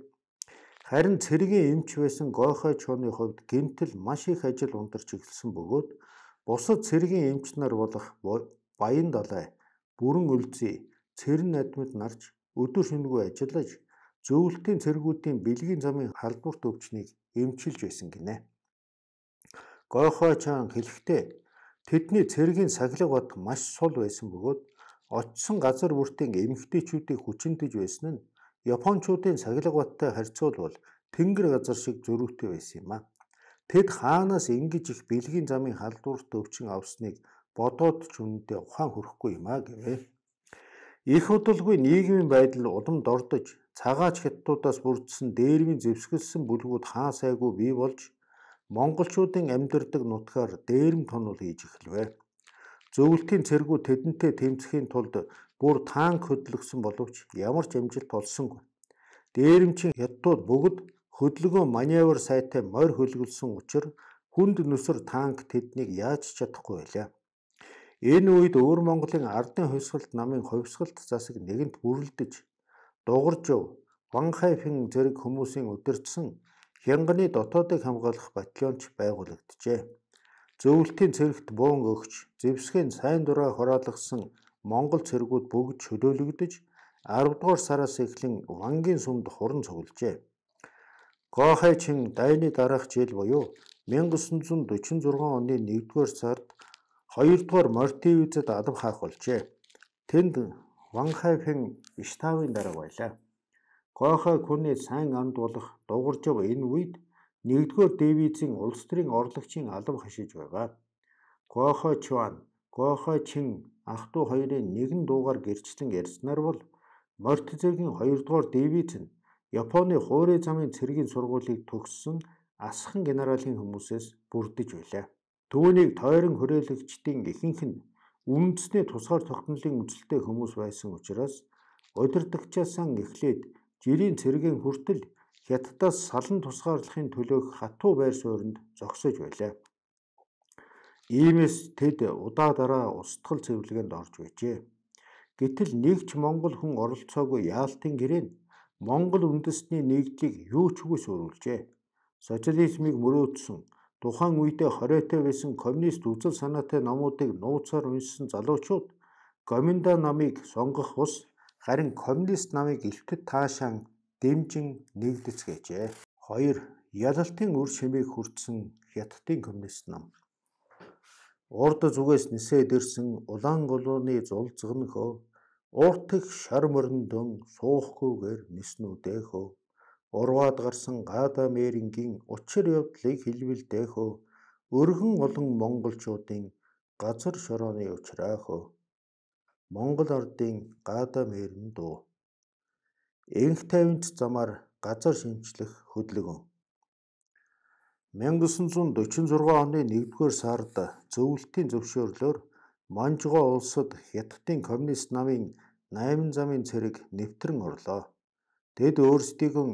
Харин цэргийн эмч байсан Гойхой чууны хувьд гэмтэл маш их ажил ундарч эхэлсэн бөгөөд бусад цэргийн эмч нар болох Баян далай, Бүрэн үлзий, Цэрэн надмид нарч өдөр шөнөгүй ажиллаж зөвлөлтийн цэргүүдийн бэлгийн замын халдварт өвчнийг эмчилж байсан гинэ. Гойхой чаан хэлэхдээ тэдний цэргийн сахилга бат маш сул байсан бөгөөд очсон газар бүртийн эмэгтэйчүүдийг хүчинтэж байсан нь Япончуудын сахилга баттай харьцуулбал тэнгэр газар шиг зөрүүтэй байсан юм а. Тэд хаанаас ингэж их бэлгийн замын халдварт өвчин авсныг бодоод ч үнэндээ ухаан хөрөхгүй юм а гэвэ. Их удалгүй нийгмийн байдал улам дордож цагаач хятадуудаас бүрдсэн дээрмийн зэвсгэлсэн бүлгүүд хаа сайгүй бий болж монголчуудын амьдардаг нутгаар дээрм тонол хийж эхэлвэ. Зөвлөлтийн цэргүүд тэдэнтэй тэмцэхийн тулд бүр танк хөдлөгсөн боловч ямар ч амжилт олсонгүй. Дээрэмчин хятадууд бүгд хөдөлгөөн маневр сайтай морь хөлгөлсөн учраас хүнд нүсэр танк тэднийг яаж чадахгүй байлаа. Энэ үед өвөр Монголын ардын хувьсгалт намын хувьсгалт засаг нэгэнт бүрлдэж дугаржв Ванхайфин зэрэг хүмүүсийн удирдсан Хянганы дотоодыг хамгаалах батальонч байгуулагджээ зөвлөлтийн цэрэгт буун өгч зэвсгийн сайн дураа хураалгасан монгол цэргүүд бүгд чөлөөлөгдөж 10 дугаар сараас эхлэн Вангийн сүмд хуран цуглжээ. Гохайчин дайны дараах жил буюу 1946 оны 1-р сард 2-р Мортивизэд алам хаах болжээ. Тэнд Ванхайфын Штавын дарга байлаа. Гохай күний сайн амд болох дугаржав энэ үед Нэгдүгээр дивизийн улс төрийн орлогчийн алам хашиж байгаа. Гохо Чуан, Гохо Чин ах トゥ хоёрын нэгэн дуугаар гэрчлэн ярьснаар бол Мортизегийн 2 дугаар дивиз нь Японы хуурай замын цэргийн сургуулийг төгссөн асхан генералийн хүмүүсээс бүрдэж байлаа. Түүнийг тойрон хүрээлэгчдийн ихэнх нь үндэсний тусгаар тогтнолын үзэлтэй хүмүүс байсан учраас удирдагчаасаа эхлээд жирийн цэргийн хүртэл Хятадаас салан тусгаарлахын төлөөх хатуу байр сууринд зогсож байлаа. Иймээс тэд удаа дараа устгал цэвэрлэгэнд орж байжээ. Гэтэл нэг ч монгол хүн оролцоогүй яалтын гэрээ монгол үндэстний нэгдлийг юу ч үгүй сүрүүлжээ. Социализмыг мөрөөдсөн тухайн үедээ хориотой байсан коммунист үзэл санаатай номуудыг нууцаар уншсан залуучууд Гоминда намыг сонгох ус харин коммунист намыг илтгэд таашаан дэмжин нэгдэцгээжээ. 2. Ялалтын үр шимийг хүртсэн Хятадын коммунист нам. Урд зүгээс нисээд ирсэн улаан голууны зулцгнөхөө уртх шар мөрөндөн суухгүйгээр ниснүүдээхөө урваад гарсан гада мэрингийн учир явдлыг хэлбэлдээхөө өргөн олон монголчуудын газар шорооны учраахөө Монгол ардын гада мэрэн дуу энх тайвант замаар газар шинчлэх хөдөлгөөн 1946 оны 1-р сард зөвлөлтийн зөвшөөрлөөр Манжугаа улсад Хятадын коммунист намын 8 замын цэрэг нэвтрэн орлоо. Тэд өөрсдийгөө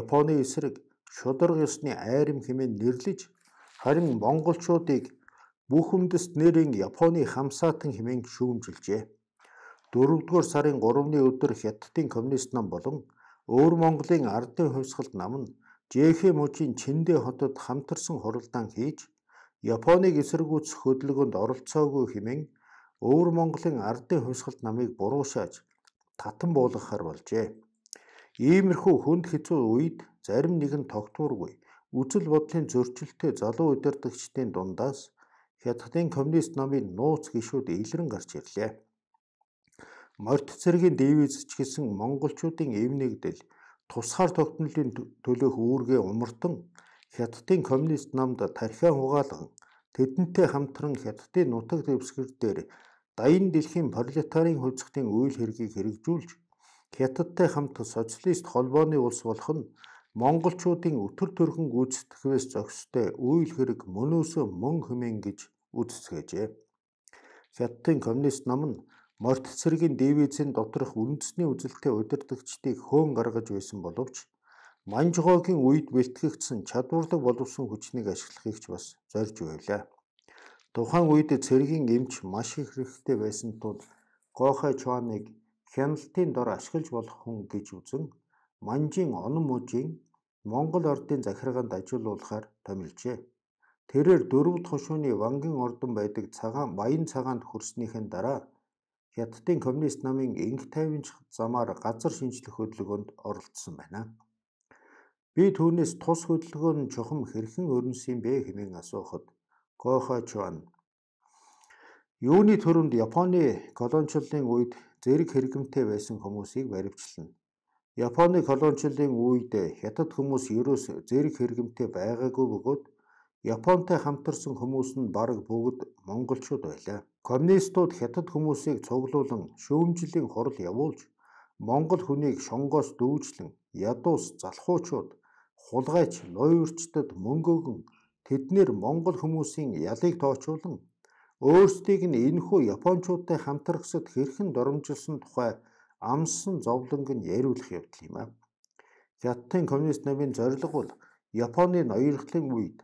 Японы эсрэг шударга ёсны айрам хэмээн нэрлэж харин монголчуудыг бүх үндэст нэрийн Японы хамсаатан хэмээн шүүмжилжээ. 4-р сарын 3-ны өдөр Хятадын коммунист нам болон Өвөр Монголын ардын хувьсгалт нам нь ЖХ мужийн Чиндэ хотод хамтарсан хуралдаан хийж Японыг эсэргүүцэх хөдөлгөөнд оролцоогүй хэмээн Өвөр Монголын ардын хувьсгалт намыг буруушааж татан буулгахаар болжээ. Иймэрхүү хүнд хэцүү үед зарим нэгэн тогтворгүй үжил бодлын зөрчилтэй залуу удирдагчдын дундаас Хятадын коммунист намын нууц гişүүд илрэн гарч ирлээ. Морьт цэргийн дивиз ч гэсэн монголчуудын эвнэгдэл тусгаар тогтнолын төлөөх үүргээ умартан Хятадын коммунист намд тархиа хугаалган тэдэнтэй хамтран Хятадын нутаг дэвсгэр дээр даян дэлхийн пролетарын хөлзгтийн үйл хэргийг хэрэгжүүлж Хятадтай хамт социалист холбооны улс болох нь монголчуудын өтөр төрхөн гүйцэтгэхээс зохистой үйл хэрэг мөнөөсөө мөн хэмээн гэж үзцгээжээ. Хятадын коммунист нам нь морьт цэргийн дивизийн доторх үндэсний үзэлтэй удирдагчдыг хөөн гаргаж байсан боловч Манжгоогийн үед бэлтгэгдсэн чадварлаг боловсон хүчнийг ашиглахыг ч бас зорж байлаа. Тухайн үед цэргийн эмч маш их хэрэгтэй байсан тул Гохай Чуаныг хяналтын дор ашиглаж болох хүн гэж үзэн Манжийн онон мужийн Монгол ордын захиргаанд ажилуулахаар томилжээ. Тэрээр дөрвд хошууны Вангийн ордон байдаг цагаан Баян цагаанд хүрснийхэн дараа Хятадын коммунист намын инх тайванч замаар газар шинжлэх хөдөлгөөнд оролцсон байна. Би түүнээс тус хөдөлгөөн нь чухам хэрхэн өрнөсөн бэ хэмээн асуухад Гохо Чуан Юуны төрөнд Японы колоничлалын үед зэрэг хэрэгмтэй байсан хүмүүсийг баривчлана. Японы колоничлалын үед хятад хүмүүс ерөөс зэрэг хэрэгмтэй байгаагүй бөгөөд Японтай хамтарсан хүмүүс нь бараг бүгд монголчууд байлаа. Коммунистууд хятад хүмүүсийг цуглуулan шөөмжлийн хурал явуулж монгол хүнийг шонгоос дүүжлэн ядуус залхуучууд хулгайч ноёрчдод мөнгөөгөн тэднэр монгол хүмүүсийн ялыг тоочуулан өөрсдийг нь энэхүү японочдтой хамтрахсад хэрхэн доромжилсон тухай амссан зовлонг нь яриулах явдал юм а. Хятадын коммунист намын зорилго бол Японы ноёрхлын үед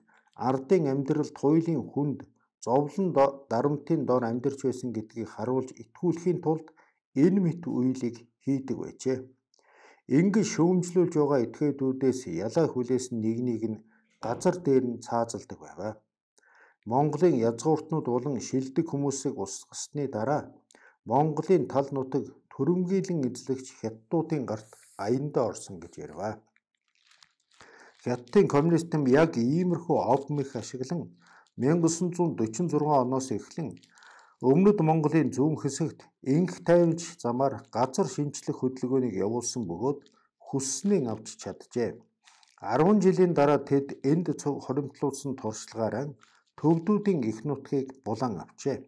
ардын амьдралд хуулийн хүнд зовлон дарамтын дор амьдарч байсан гэдгийг харуулж итгүүлэхийн тулд энэ мэт үеийг хийдэг байжээ. Ингэж шөөмжлүүлж байгаа этгээдүүдээс ялаа хүлээсэн нэг нэг нь газар дээр нь цаазалдаг байваа. Монголын язгууртнууд болон шилдэг хүмүүсийг устгасны дараа Монголын тал нутаг төрөмгийлэн эзлэгч хятадуудын гарт аяндаа орсон гэж ярваа. Хятадын коммунистам яг иймэрхүү овмих ашиглан 1946 оноос эхлэн Өмнөд Монголын зүүн хэсэгт инх тайвж замаар газар шинжлэх хөдөлгөөнийг явуулсан бөгөөд хүсснийг авч чаджээ. 10 жилийн дараа тэд энд хоримтлуулсан туршлагаараа төвдүүдийн их нутгийг булан авчээ.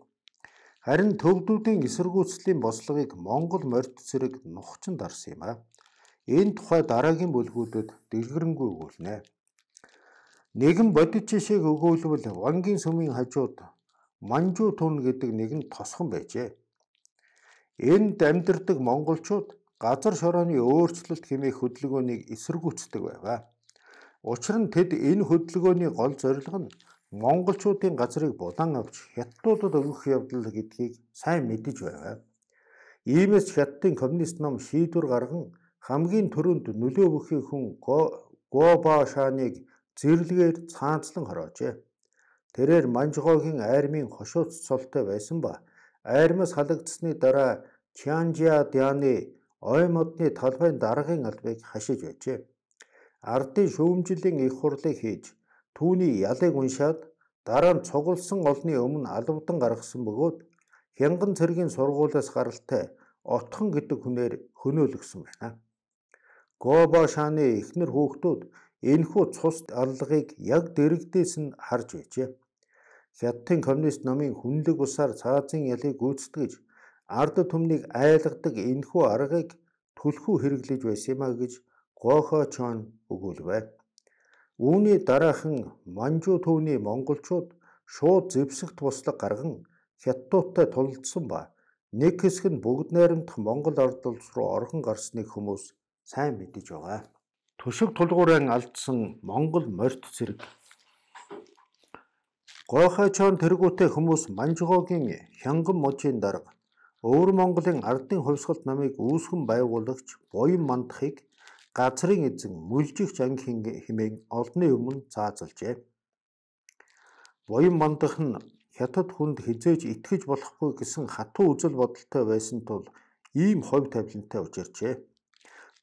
Харин төвдүүдийн эсэргүүцлийн бослогыг Монгол морьт цэрэг нухчин дарсан юм а. Энэ тухай дараагийн бүлгүүдэд дэлгэрэнгүй өгүүлнэ. Нэгэн бодит жишээг өгөөлбөл Вангийн сүмийн хажууд Манжуу түн гэдэг нэгэн тосхон байжээ. Энд амьдардаг монголчууд газар шорооны өөрчлөлт хэмээх хөдөлгөөнийг эсэргүүцдэг байваа. Учир нь тэд энэ хөдөлгөөний гол зорилго нь монголчуудын газрыг булан авч хятадуудад өгөх явдал гэдгийг сайн мэдэж байваа. Иймээс хятадын коммунист ном шийдвэр гарган хамгийн түрүүнд нөлөө бүхий хүн Гобашаныг зэрлэгээр цаанцлан хороожээ. Тэрээр Манжгоогийн айрмын хошууц цолтой байсан ба айрмаас халагдсны дараа Чанжиа Дяны ой модны талбайн даргын албыг хашиж байжээ. Ардын шүүмжлийн их хурлыг хийж түүний ялыг уншаад дараа нь цугласан олны өмнө албадан гаргасан бөгөөд Хянган цэргийн сургуулиас гаралтай Отхон гэдэг хүнээр хөнөөлгсөн байна. Гобо шааны эхнэр хүүхдүүд энэхүү цус аллагыг яг дэрэгдээс нь харж байжээ. Хятадын коммунист намын хүнлэг усаар цаазын ялыг гүйцэтгэж ард түмнийг айлгадаг энэхүү аргыг түлхүү хэрэглэж байсан юм а гэж Гохо Чон өгүүлвэ. Үүний дараахан Манжуу төвний монголчууд шууд зэвсэгт буслаг гарган хятадуудтай тулалдсан ба нэг хэсэг нь бүгд найрамдах Монгол ард улс руу орхон гарсныг хүмүүс сайн мэдэж байгаа. Төшөг тулгуурын алдсан Монгол морьт цэрэг Гойхойчоон тэргүүтэй хүмүүс Манжгоогийн Хянган мужийн дарга Өвөр Монголын ардын хувьсгалт намыг үүсгэн байгуулагч Буян мандахыг газрын эзэн мүлжигч анги хэмээн олонний өмнө заазалжээ. Буян мандах нь хятад хүнд хизээж итгэж болохгүй гэсэн хатуу үзэл бодолтой байсан тул ийм ховь тавилантай учирчээ.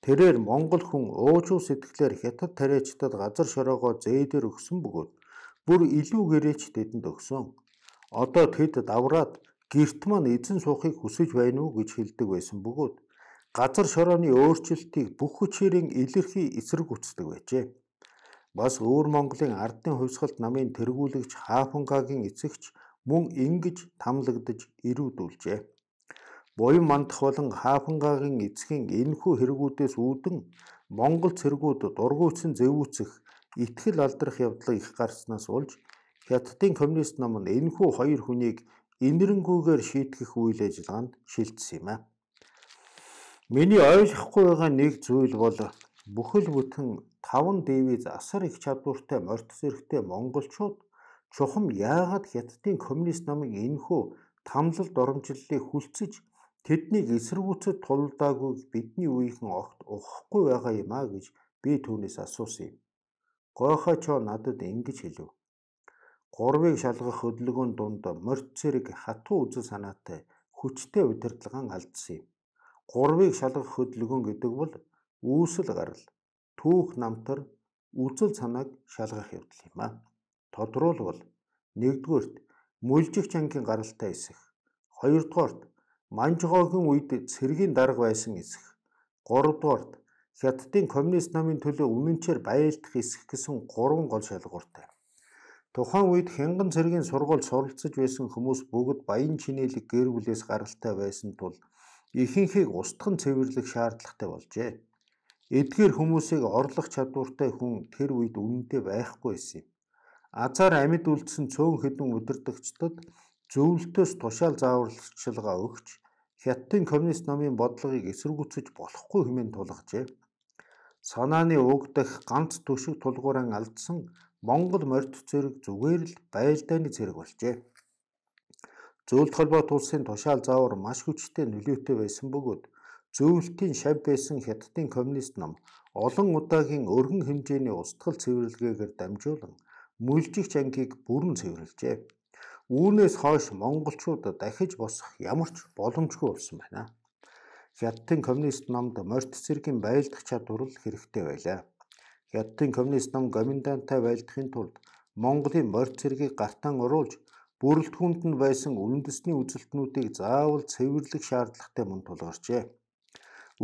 Тэрээр Монгол хүн уужуу сэтгэлээр хятад тариачдад газар шороогоо зээдэр өгсөн бөгөөд бүр илүү гэрээч тэдэнд өгсөн. Одоо тэд давраад герт маань эзэн суухыг хүсэж байна уу гэж хэлдэг байсан бөгөөд газар шорооны өөрчлөлтийг бүх хүчээрийн илэрхий эсрэг үцдэг байжээ. Бас өвөр Монголын ардын хувьсгалт намын тэргүүлэгч Хаафангагийн эцэгч мөн ингэж тамлагдж ирүүдүүлжээ. Буян мандах болон Хаафангагийн эцгийн энэхүү хэрэгүүдээс үүдэн Монгол цэргүүд дургуутсан зэвүүцэх итгэл алдрах явдлыг их гарснаас болж Хятадын коммунист нам нь энэхүү хоёр хүнийг инэрэнгүйгээр шийтгэх үйл ажиллагаанд шилжсэн юм а. Миний ойлгохгүй байгаа нэг зүйл бол бүхэл бүтэн 5 дивиз асар их чадвартай морьт зэрэгтэй монголчууд чухам яагаад хятадын коммунист намын энэхүү тамлал доромжллыг хүлцэж тэднийг эсэргүүцэд тулдаагүй бидний үеийнхэн огт ухахгүй байгаа юм а гэж би түүнээс асуусан юм. Гойхочо надад ингэж хэлв. Гурвыг шалгах хөдөлгөөнд дунд морьт зэрэг хатуу үзэл санаатай хүчтэй удирдлагын алдсан юм. Гурвыг шалгах хөдөлгөөн гэдэг бол үүсэл гарал, түүх намтар, үзэл санааг шалгах явдал юм а. Тодруулбал нэгдүгээрт мүлжигч ангийн гаралтай эсэх, хоёрдугаарт Манжгоогийн үед цэргийн дарга байсан эсэх, гуравдугаарт Хятадын коммунист намын төлөө үнэнчээр байлдах эсэх гэсэн гурван гол шалгууртай. Тухайн үед Хянган цэргийн сургуульд суралцж байсан хүмүүс бүгд баян чинэлэг гэр бүлээс гаралтай байсан тул ихэнхийг устган цэвэрлэх шаардлагатай болжээ. Эдгээр хүмүүсийг орлох чадвартай хүн тэр үед үнэндээ байхгүй байсан юм. Азар амьд үлдсэн цөөн хэдэн удирдагчдад зөвлөлтөөс тушаал зааварчилгаа өгч Хятадын коммунист намын бодлогыг эсэргүүцэж болохгүй хэмээн тулгажээ. Санааны уг дахь ганц төшиг тулгууран алдсан Монгол морьт зэрэг зүгээр л байлдааны зэрэг болжээ. Зөвлөлт холбоот улсын тушаал заавар маш хүчтэй нөлөөтэй байсан бөгөөд зөвлөлтийн шав байсан Хятадын коммунист нам олон удаагийн өргөн хэмжээний устгал цэвэрлэгээр дамжуулан мүлжигч ангийг бүрэн цэвэрлжээ. Үүнээс хойш монголчууд дахиж босох ямар ч боломжгүй болсон байна. Хятадын коммунист намд морьт цэргийн байлдах чадвар л хэрэгтэй байлаа. Хятадын коммунист нам гоминдантай байлдахын тулд Монголын морьт цэргийг гартаан оруулж бүрэлдэхүүнд нь байсан үндэсний үзэлтнүүдийг заавал цэвэрлэх шаардлагатай мөн тулгарчээ.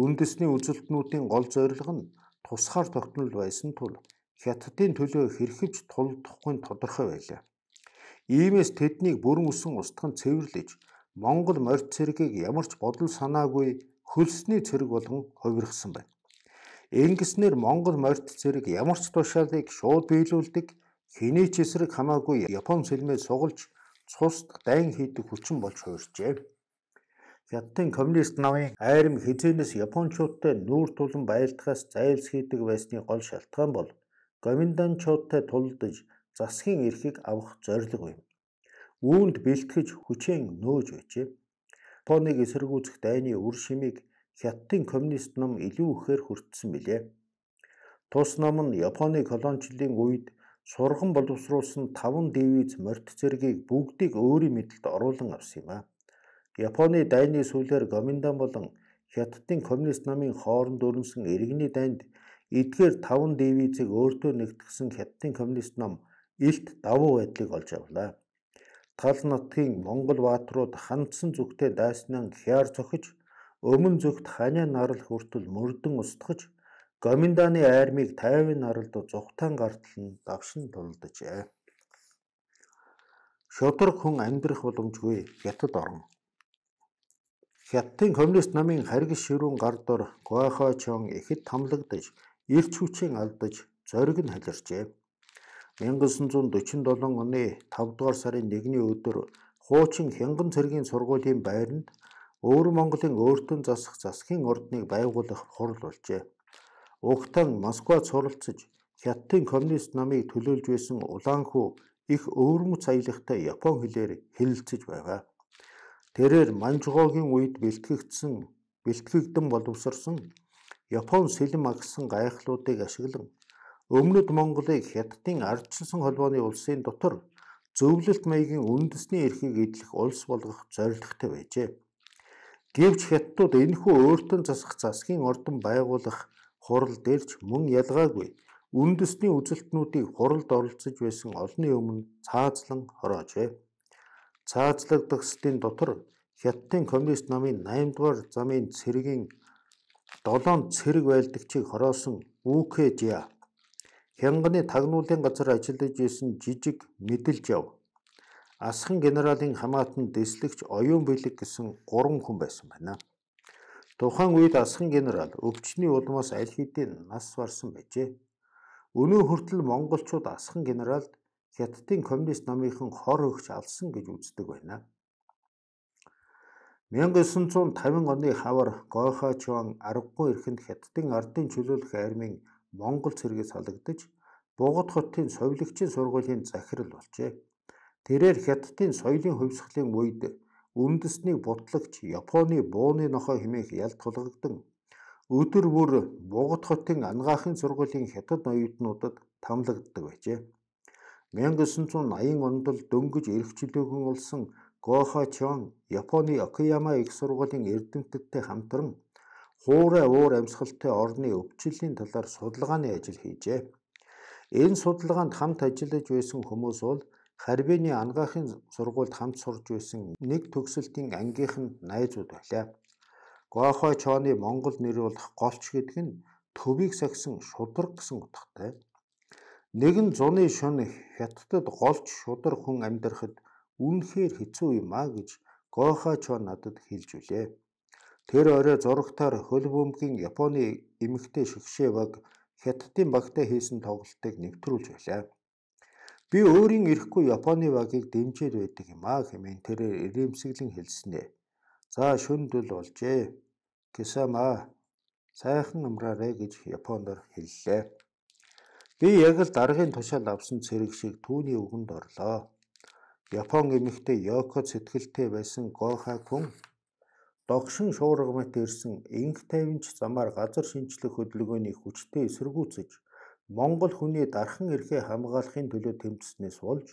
Үндэсний үзэлтнүүдийн гол зорилго нь тусгаар тогтнол байсан тул хятадын төлөө хэрхэвч тулдахгүй тодорхой байлаа. Иймээс тэднийг бүрэн өсөн устган цэвэрлэж Монгол морьт цэргийг ямар ч бодол санаагүй хөлсний цэрэг болгон хувиргасан байна. Ингэснээр Монгол морьт цэрэг ямар ч тушаалыг шууд биелүүлдэг хэний ч эсрэг хамаагүй Япон сэлмээ сугалж цусд дайн хийдэг хүчин болж хуурчээ. Хятадын коммунист намын айрам хизээнээс Япончуудтай нүүр тулан байлдахаас зайлс хийдэг байсны гол шалтгаан бол гоминданчуудтай тулдаж засгийн эрхийг авах зорилго юм. Үүнд бэлтгэж хүчээр нөөж байжээ. Японыг эсэргүүцэх дайны үр шимийг Хятадын коммунист ном илүү ихээр хүртсэн билээ. Тус ном нь Японы колоничлалын үед сурган боловсруулсан 5 дивиз морьт зэргийг бүгдийг өөрийн мэдэлд оруулан авсан юм а. Японы дайны сүүлээр Гоминдан болон Хятадын коммунист намын хооронд өрнсөн иргэний дайнд эдгээр 5 дивизийг өөртөө нэгтгэсэн Хятадын коммунист нам илт давуу байдлыг олж авлаа. Тал нутгийн Монгол бааtruуд хандсан зүгтээ дайснан хяар цохиж өмнө зүгт ханиа нарал хүртэл мөрдөн устгаж Гоминданы айрмыг 50 наралд зүхтаан гартал нь давшин тулдажээ. Шодрог хүн амьдрах боломжгүй хятад орон. Хятадын коммунист намын харгис ширүүн гар дор Гуахачон ихэд тамлагдаж, эрч хүчийн алдаж, зориг нь халирчээ. 1947 оны 5 дугаар сарын 1-ний өдөр хуучин Хянган цэргийн сургуулийн байранд Өвөр Монголын өөртөө засах засгийн ордныг байгуулах хурал болжээ. Угтан Москвад суралцж Хятадын коммунист намыг төлөөлж байсан Улаанхүү их өвөрмөц аялагтай Япон хэлээр хэлэлцэж байгаа. Тэрээр Манжгоогийн үед бэлтгэгдсэн бэлтгэгдэн боловсрсон Япон сэлэм агсан гайхлуудыг ашиглан Өмнөд Монголыг Хятадын ардчилсан холбооны улсын дотор зөвлөлт маягийн үндэсний эрхийг эдлэх улс болгох зорилготой байжээ. Гэвч хятадууд энэхүү өөртөө засах засгийн ордон байгуулах хурал дээрч мөн ялгаагүй үндэсний үзэлтнүүдийг хуралд оролцож байсан олонний өмнө цаазлан хороожээ. Цаазлагдахсдын дотор Хятадын коммунист намын 8 дугаар замын цэргийн 7 цэрэг байлдагчийг хороосон УКЖ Хянганы тагнуулын газар ажиллаж байсан жижиг мэдэлж яв. Асхан генералын хамаатан дэслэгч оюун бэлэг гэсэн 3 хүн байсан байна. Тухайн үед асхан генерал өвчний улмаас аль хэдийн нас барсан байжээ. Өнөө хүртэл монголчууд асхан генералд Хятадын коммунист намынхан хор өгч алсан гэж үздэг байна. 1950 оны хавар Гойхачуан аргагүй эрхэнд Хятадын ардын чөлөөлөх армийн Монгол цэргээс халагдаж Бугад хотын совилогчийн сургуулийн захирал болжээ. Тэрээр Хятадын соёлын хувьсгалын үед үндэснийг бутлагч Японы бууны нохой хэмээх ялд тулгагдан өдөр бүр Бугад хотын ангаахын сургуулийн хятад оюутнуудад тамлагддаг байжээ. 1980 онд л дөнгөж эрх чөлөөгөн улсан Гохачон Японы Окаяма их сургуулийн эрдэмтдтэй хамтран хуурай уур амьсгалтай орны өвчлөлийн талаар судалгааны ажил хийжээ. Энэ судалгаанд хамт ажиллаж байсан хүмүүс бол Харбины ангаахын сургуульд хамт сурж байсан нэг төгсөлтийн ангийнхан найзууд байлаа. Гохой чооны монгол нэр болох голч гэдэг нь төвийг сагсан шудраг гэсэн утгатай. Нэгэн зуны шөнө хятадд голч шудар хүн амьдрахад үнэхээр хэцүү юм а гэж Гохой чоо надад хэлж үлээ. Тэр орой зурагтаар хөл бөмбөгийн Японы эмэгтэй шгшээ баг Хятадын багтай хийсэн тоглолтыг нэвтрүүлж байлаа. Би өөрийн ирэхгүй Японы багийг дэмжиж байдаг юм аа хэмээн тэр ирэмсэглэн хэлснэ. За шүнд үл болжээ. Кисама сайхан амраарэ гэж Японоор хэллээ. Би яг л даргын тушаал авсан цэрэг шиг түүний үгэнд орлоо. Япон эмэгтэй Йоко сэтгэлтэй байсан Гохак хүн догшин шуургамт ирсэн инх тайванч замаар газар шинжлэх хөдөлгөөний хүчтэй эсэргүүцэж Монгол хүний дархан эрхээ хамгаалахын төлөө тэмцснээс болж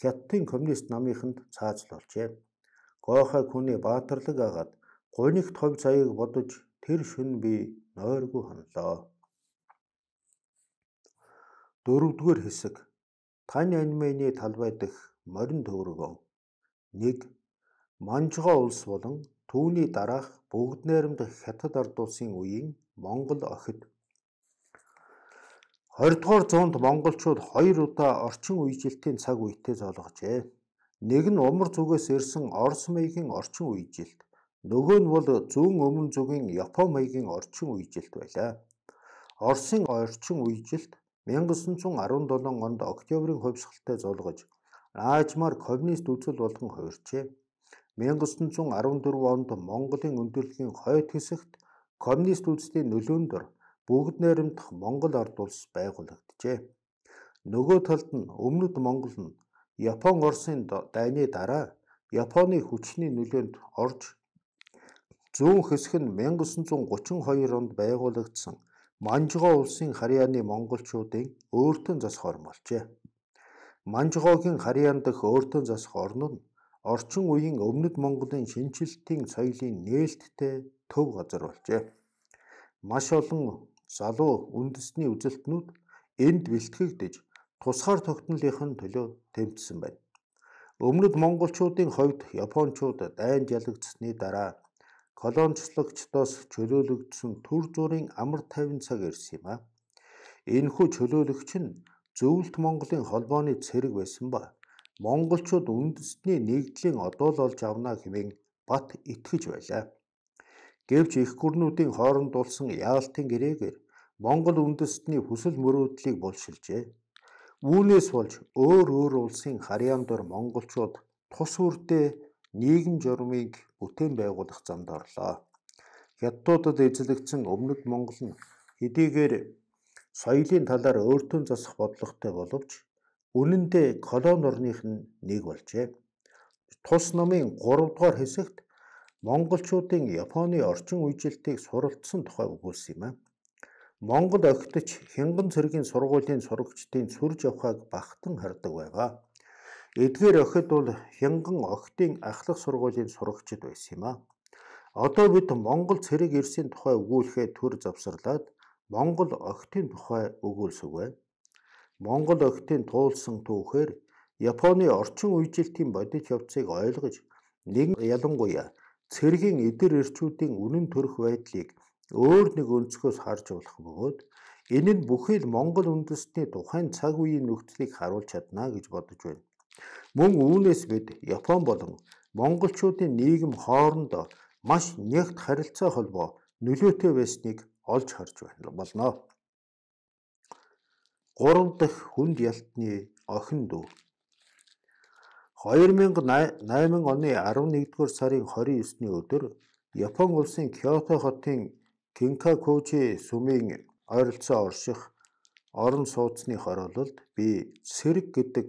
Хятадын коммунист намынханд цаазлуулжээ. Гойхой хүний баатарлаг агаад гунигт хов цаяг бодож тэр шүн би нойргүй хонлоо. Дөрөвдүгээр хэсэг Тань аниманы талбай дэх морин төвөргөө 1 Манжгаа улс болон Түүний дараах бүгд найрамдах хятад ард улсын үеийн Монгол охид 20 дугаар зуунд монголчууд хоёр удаа орчин үежилтийн цаг үетэй зоолгожээ. Нэг нь умар зүгээс ирсэн Орос маягийн орчин үежилт, нөгөө нь бол зүүн өмнө зүгийн Япон маягийн орчин үежилт байлаа. Оросын орчин үежилт 1917 онд октябрийн хувьсгалтай золгож аажмаар коммунист үзэл болгон хувирчээ. 1914 онд Монголын өндөрлөгийн хойд хэсэгт коммунист үзлийн нөлөөндор бүгд найрамдах Монгол ард улс байгуулагджээ. Нөгөө талд нь өмнөд Монгол нь Япон Оросын дайны дараа Японы хүчний нөлөөнд орж зүүн хэсэг нь 1932 онд байгуулагдсан Манжгоо улсын харьяаны монголчуудын өөртөө засах орн болжээ. Манжгоогийн харьяан дахь өөртөө засах орн нь орчин үеийн өмнөд Монголын шинжилтийн соёлын нээлттэй төв газар болжээ. Маш олон залуу үндэсний үзэлтнүүд энд бэлтгэгдэж тусгаар тогтнолынхын төлөө тэмцсэн байна. Өмнөд монголчуудын хувьд японочууд дайнд ялагдсны дараа колоничлогчдоос чөлөөлөгдсөн төр зүрийн амар тайван цаг ирсэн юм а. Энэхүү чөлөөлөгч нь зөвлөлт Монголын холбооны цэрэг байсан ба монголчууд үндэстний нэгдлийн одоол олж авна хэмээн бат итгэж байлаа. Гэвч их гүрнүүдийн хооронд улсан яалтын гэрээгээр Монгол үндэстний хүсэл мөрөөдлийг булшилжээ. Үүнээс болж өөр өөр улсын харьяан дор монголчууд тус үрдээ нийгэм журмыг бүтээн байгуулах замд орлоо. Хятадуудад эзлэгдсэн өмнөд Монгол нь хэдийгээр соёлын талаар өөртөө засах бодлоготой боловч Үнэн дээр колони орных нь нэг болжээ. Тус номын 3 дугаар хэсэгт монголчуудын Японы орчин үежилтийг суралцсан тухай өгүүлсэн юм а. Монгол охидч Хянган цэргийн сургуулийн сурагчдын сүрж явахыг багтан хардаг байгаа. Эдгээр охид бол Хянган охидын ахлах сургуулийн сурагчид байсан юм а. Одоо бид Монгол цэрэг ирсийн тухай өгүүлэхээ төр завсарлаад Монгол охтын тухай өгүүлсэвэ. Монгол охтын туулсан түүхээр Японы орчин үежилтийн бодит явцыг ойлгож нэг ялангуяа цэргийн эдэр эрчүүдийн үнэн төрөх байдлыг өөр нэг өнцгөөс харж болох бөгөөд энэ нь бүхий л Монгол үндэстний тухайн цаг үеийн нөхцөлийг харуулж чадна гэж бодож байна. Мөн үүнээс бид Япон болон монголчуудын нийгэм хоорондоо маш нягт харилцаа холбоо нөлөөтэй байсныг олж харж байна болно. 3 дахь хүнд ялтны охин дүү 2008 оны 11-р сарын 29-ны өдөр Япон улсын Кёто хотын Кинкакужи сүмийн ойролцоо орших орон сууцны хороололд би Сэрэг гэдэг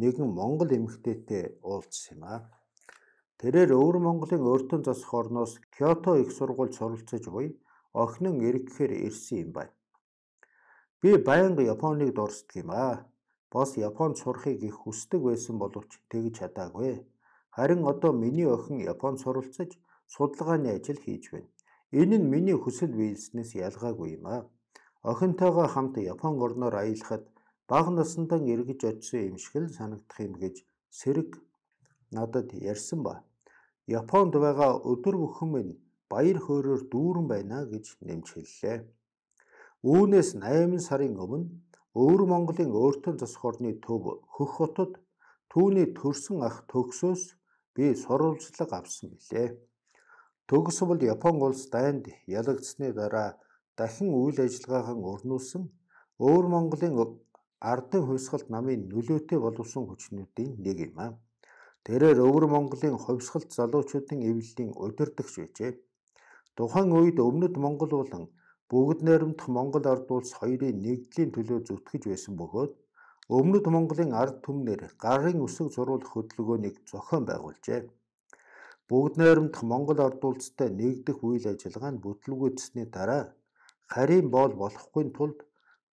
нэгэн монгол эмэгтэйтэй уулзсан юм аа. Тэрээр өвөр Монголын өртөн засах орноос Кёто их сургуульд суралцаж буй охин эргэхээр ирсэн юм байна. Би байнга Японыг дурсдаг юм аа. Бас Японд сурахыг их хүсдэг байсан боловч тэгж чадаагүй. Харин одоо миний охин Японд суралцаж судалгааны ажил хийж байна. Энэ нь миний хүсэл биелснээс ялгаагүй юм аа. Охинтойгоо хамт Япон орноор аялахад бага насндаа эргэж очисон юм шиг л санагдах юм гэж Сэрэг надад ярьсан ба. Японд байгаа өдөр бүхэн минь баяр хөөрөөр дүүрэн байна гэж нэмж хэллээ. Үүнээс 8 сарын өмнө Өвөр Монголын өөртөө засах орны төв Хөх хотод түүний төрсөн ах төгсөөс би сурвалжлага авсан билээ. Төгс бол Япон улс дайнд ялагдсны дараа дахин үйл ажиллагаагаа өрнүүлсэн Өвөр Монголын ардын хувьсгалт намын нөлөөтэй боловсон хүчнүүдийн нэг юм аа. Тэрээр Өвөр Монголын хувьсгалт залуучуудын эвлэлийн удирдагч байжээ. Тухайн үед Өмнөд Монгол болон бүгд найрамдах Монгол ард улс хоёрын нэгдлийн төлөө зүтгэж байсан бөгөөд Өмнөд Монголын ард түмнэр гарын үсэг зурулах хөдөлгөөнийг зохион байгуулжээ. Бүгд найрамдах Монгол ард улстай нэгдэх үйл ажиллагаа нь бүтлгүүцсэний дараа харийн боол болохгүй тулд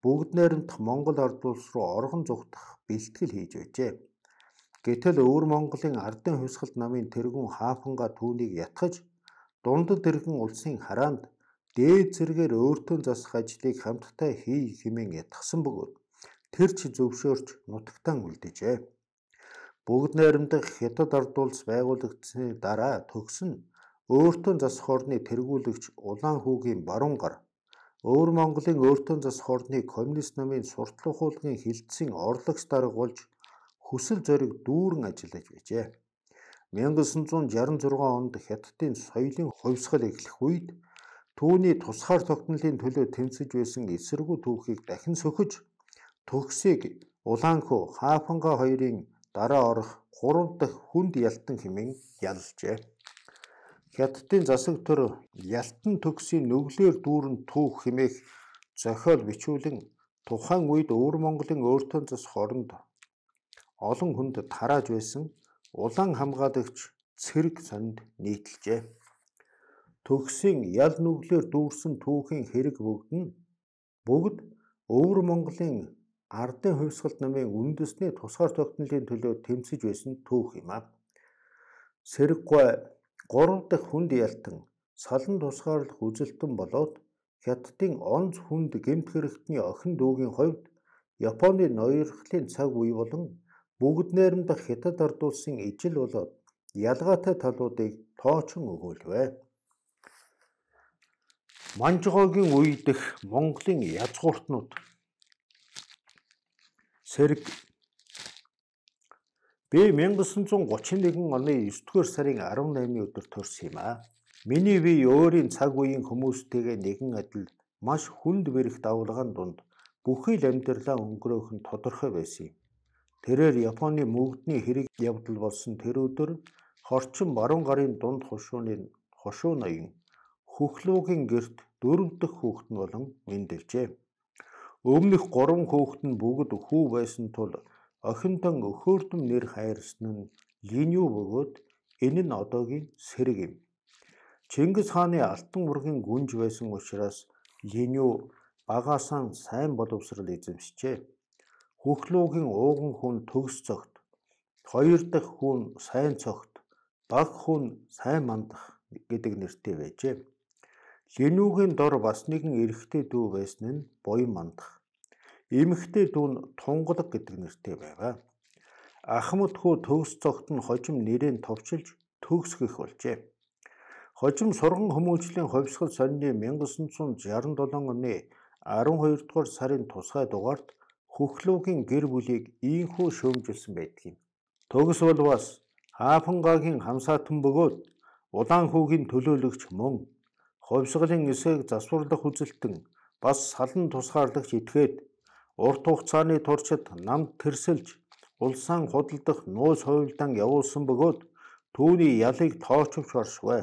бүгд найрамдах Монгол ард улс руу оргон зүгтах бэлтгэл хийж байжээ. Гэтэл өвөр Монголын ардын хувьсгалт намын тэргүүн хаафанга түүнийг ятгаж дундад иргэн улсын хараанд дээд зэргээр өөртөө засах ажлыг хамтдаа хий хэмээн ятгсан бөгөөд тэр ч зөвшөөрч нутагтаа үлдэжээ. Бүгд найрамдах хятад ард улс байгуулагдсны дараа төгсөн өөртөө засах орны тэргүүлэгч Улаан хүүгийн баруун гар Өвөр Монголын өөртөө засах орны коммунист намын сурталчилан хуулгын хилцэн орлогч дарга болж хүсэл зориг дүүрэн ажиллаж байжээ. 1966 онд Хятадын соёлын хувьсгал эхлэх үед Түүний тусгаар тогтнолын төлөө тэмцэж байсан эсэргүү түүхийг дахин сөхөж төгсийг Улаанхүү Хаафанга хоёрын дараа орох 3 дахь хүнд ялтан хэмээн ялжээ. Хятадын засаг төр ялтан төгсийн нүглээр дүүрэн түүх хэмээх зохиол бичүүлэн тухайн үед Өвөр Монголын өөртөө засах оронд олон хүнд тарааж байсан улаан хамгаалагч цэрэг сонд нийтэлжээ. Төгсийн ял нүглээр дүүрсэн түүхийн хэрэг бүгд нь бүгд Өвөр Монголын ардын хувьсгалт намын үндэсний тусгаар тогтнолын төлөө тэмцэж байсан түүх юм аа. Сэрэггүй 3 дахь хүнд ялтан салан тусгаарлах үзэлтэн болоод Хятадын онц хүнд гэмт хэрэгтний охин дүүгийн хувьд Японы ноёрхлын цаг үе болон бүгд найрамдах Хятад ард улсын ижил болоод ялгаатай талуудыг тооцон өгүүлвэ. Манжгоогийн үе дэх Монголын язгууртнууд Сэрэг Би 1931 оны 9-р сарын 18-ны өдөр төрсөн юм аа. Миний бие өөрийн цаг үеийн хүмүүстэйгээ нэгэн адил маш хүнд бэрх давлгаан дунд бүхий л амьдралаа өнгөрөөх нь тодорхой байсан юм. Тэрээр Японы мөгдний хэрэг явдал болсон тэр өдөр хорчин баруун гарын дунд хушууны хушуу ноён Хөхлөөгийн гэрт дөрөв дэх хүүхэд нь болон мэндэлжээ. Өмнөх гурван хүүхэд нь бүгд хүү байсан тул охинтон өхөөрдөм нэр хайрсан нь Линю бөгөөд энэ нь одоогийн сэрэг юм. Чингис хааны алтан ургийн гүнж байсан учраас Линю багаасаа сайн боловсрал эзэмшжээ. Хөхлөөгийн ууган хүн төгс цогт, хоёр дахь хүн сайн цогт, баг хүн сайн мандах гэдэг нэртэй байжээ. Линүүгийн дор бас нэгэн эрэгтэй дүү байсан нь буян мандах. Эмэгтэй дүү нь тунгалаг гэдэг нэртэй байгаа. Ахмад хүү төгс цогт нь хожим нэрийн товчилж төгсгөх болжээ. Хожим сурган хүмүүжлийн хувьсгал сонины 1967 оны 12 дугаар сарын тусгай дугаарт хөхлөөгийн гэр бүлийг ийхүү шөөмжилсэн байдгийг. Төгс бол бас Хаафангагийн хамсаатан бөгөөд улаан хүүгийн төлөөлөгч мөн хувьсгалын эсээг засварлах үзэлтэн бас салан тусгаарлагч итгээд урт хугацааны туршид намд тэрсэлж улсаан худалдах нуус хуйлдан явуулсан бөгөөд түүний ялыг тоочвч оршгүй.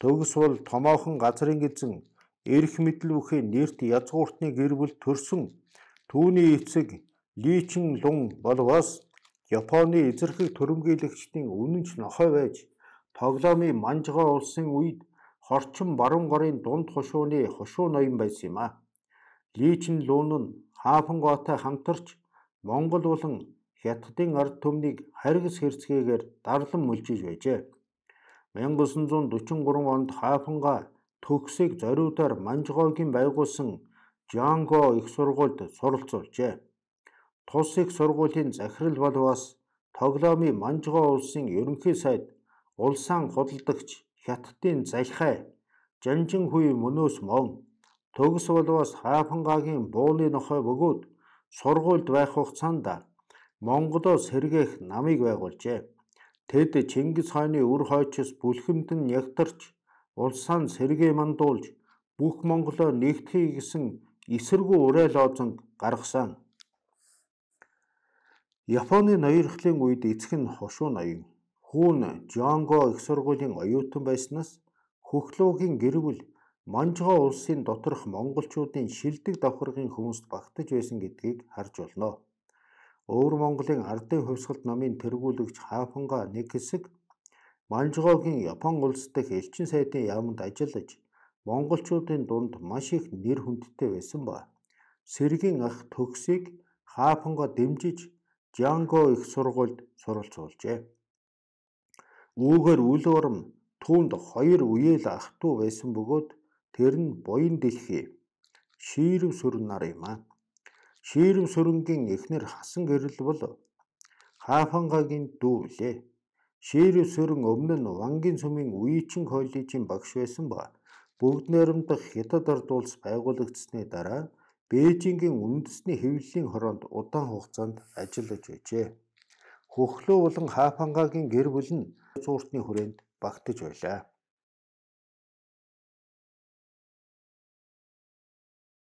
Төгс бол томоохон газрын гизэн эрх мэдэл бүхий нэрт язгууртны гэр бүл төрсөн түүний эцэг Личин Лун бол бас Японы эзэрхэг төрөмгийлэгчдийн үнэнч нохой байж тоглоомын манжгаа улсын үед хорчин баруун горын дунд хушууны хушуу ноён байсан юм а. Личин Лун нь Хаафанготой хамтарч Монгол болон Хятадын ард түмнийг харгас хэрцгээгээр дарлан мөлжиж байжээ. 1943 онд Хаафанга төгсийг зориудаар Манжгоогийн байгуулсан Жанго их сургуульд суралцуулжээ. Тус их сургуулийн захирал бол бас тоглоомын Манжгоо улсын ерөнхий сайд улсаан худалдагч Хятадын залхай Жанжин хүй мөнөөс мон төгс бол бас Хаафангагийн бууны нохой бөгөөд сургуульд байх хугацаанд Монголоо сэргээх намыг байгуулжээ. Тэд Чингис хааны үр хойчос бүлхэмдэн нягтарч улсаан сэргээ мандуулж бүх Монголоо нэгтгэе гэсэн эсэргүү уриал оозонг гаргасан. Японы ноёрхлын үед эцэг нь хошуу ноён хүүн Жонго их сургуулийн оюутан байснаас хөхлөөгийн гэр бүл Манжгоо улсын доторх монголчуудын шилдэг давхаргын хүмүүст багтаж байсан гэдгийг харж болно. Өвөр Монголын ардын хувьсгалт намын тэргүүлэгч Хаафанга нэг хэсэг Манжгоогийн Япон улс дахь элчин сайдын яамд ажиллаж монголчуудын дунд маш их нэр хүндтэй байсан ба Сэргийн ах төгсийг Хаафанга дэмжиж Жанго их сургуульд суралцуулжээ. Үүгээр үл урам түүнд хоёр үеэл ах トゥ байсан бөгөөд тэр нь буян дэлхий шийрв сүрэн нар юм аа. Шийрв сүрэнгийн эхнэр хасан гэрэл бол Хаафангагийн дүү лээ. Шийрв сүрэн өмнө нь Вангийн сүмийн Үечин коллежийн багш байсан ба бүгд найрамдах хятад ард улс байгуулагдсны дараа Бээжингийн үндэсний хэвлэлийн хороонд удаан хугацаанд ажиллаж байжээ. Хөхлөө болон Хаафангагийн гэр бүл нь зууртны хүрээнд багтаж байлаа.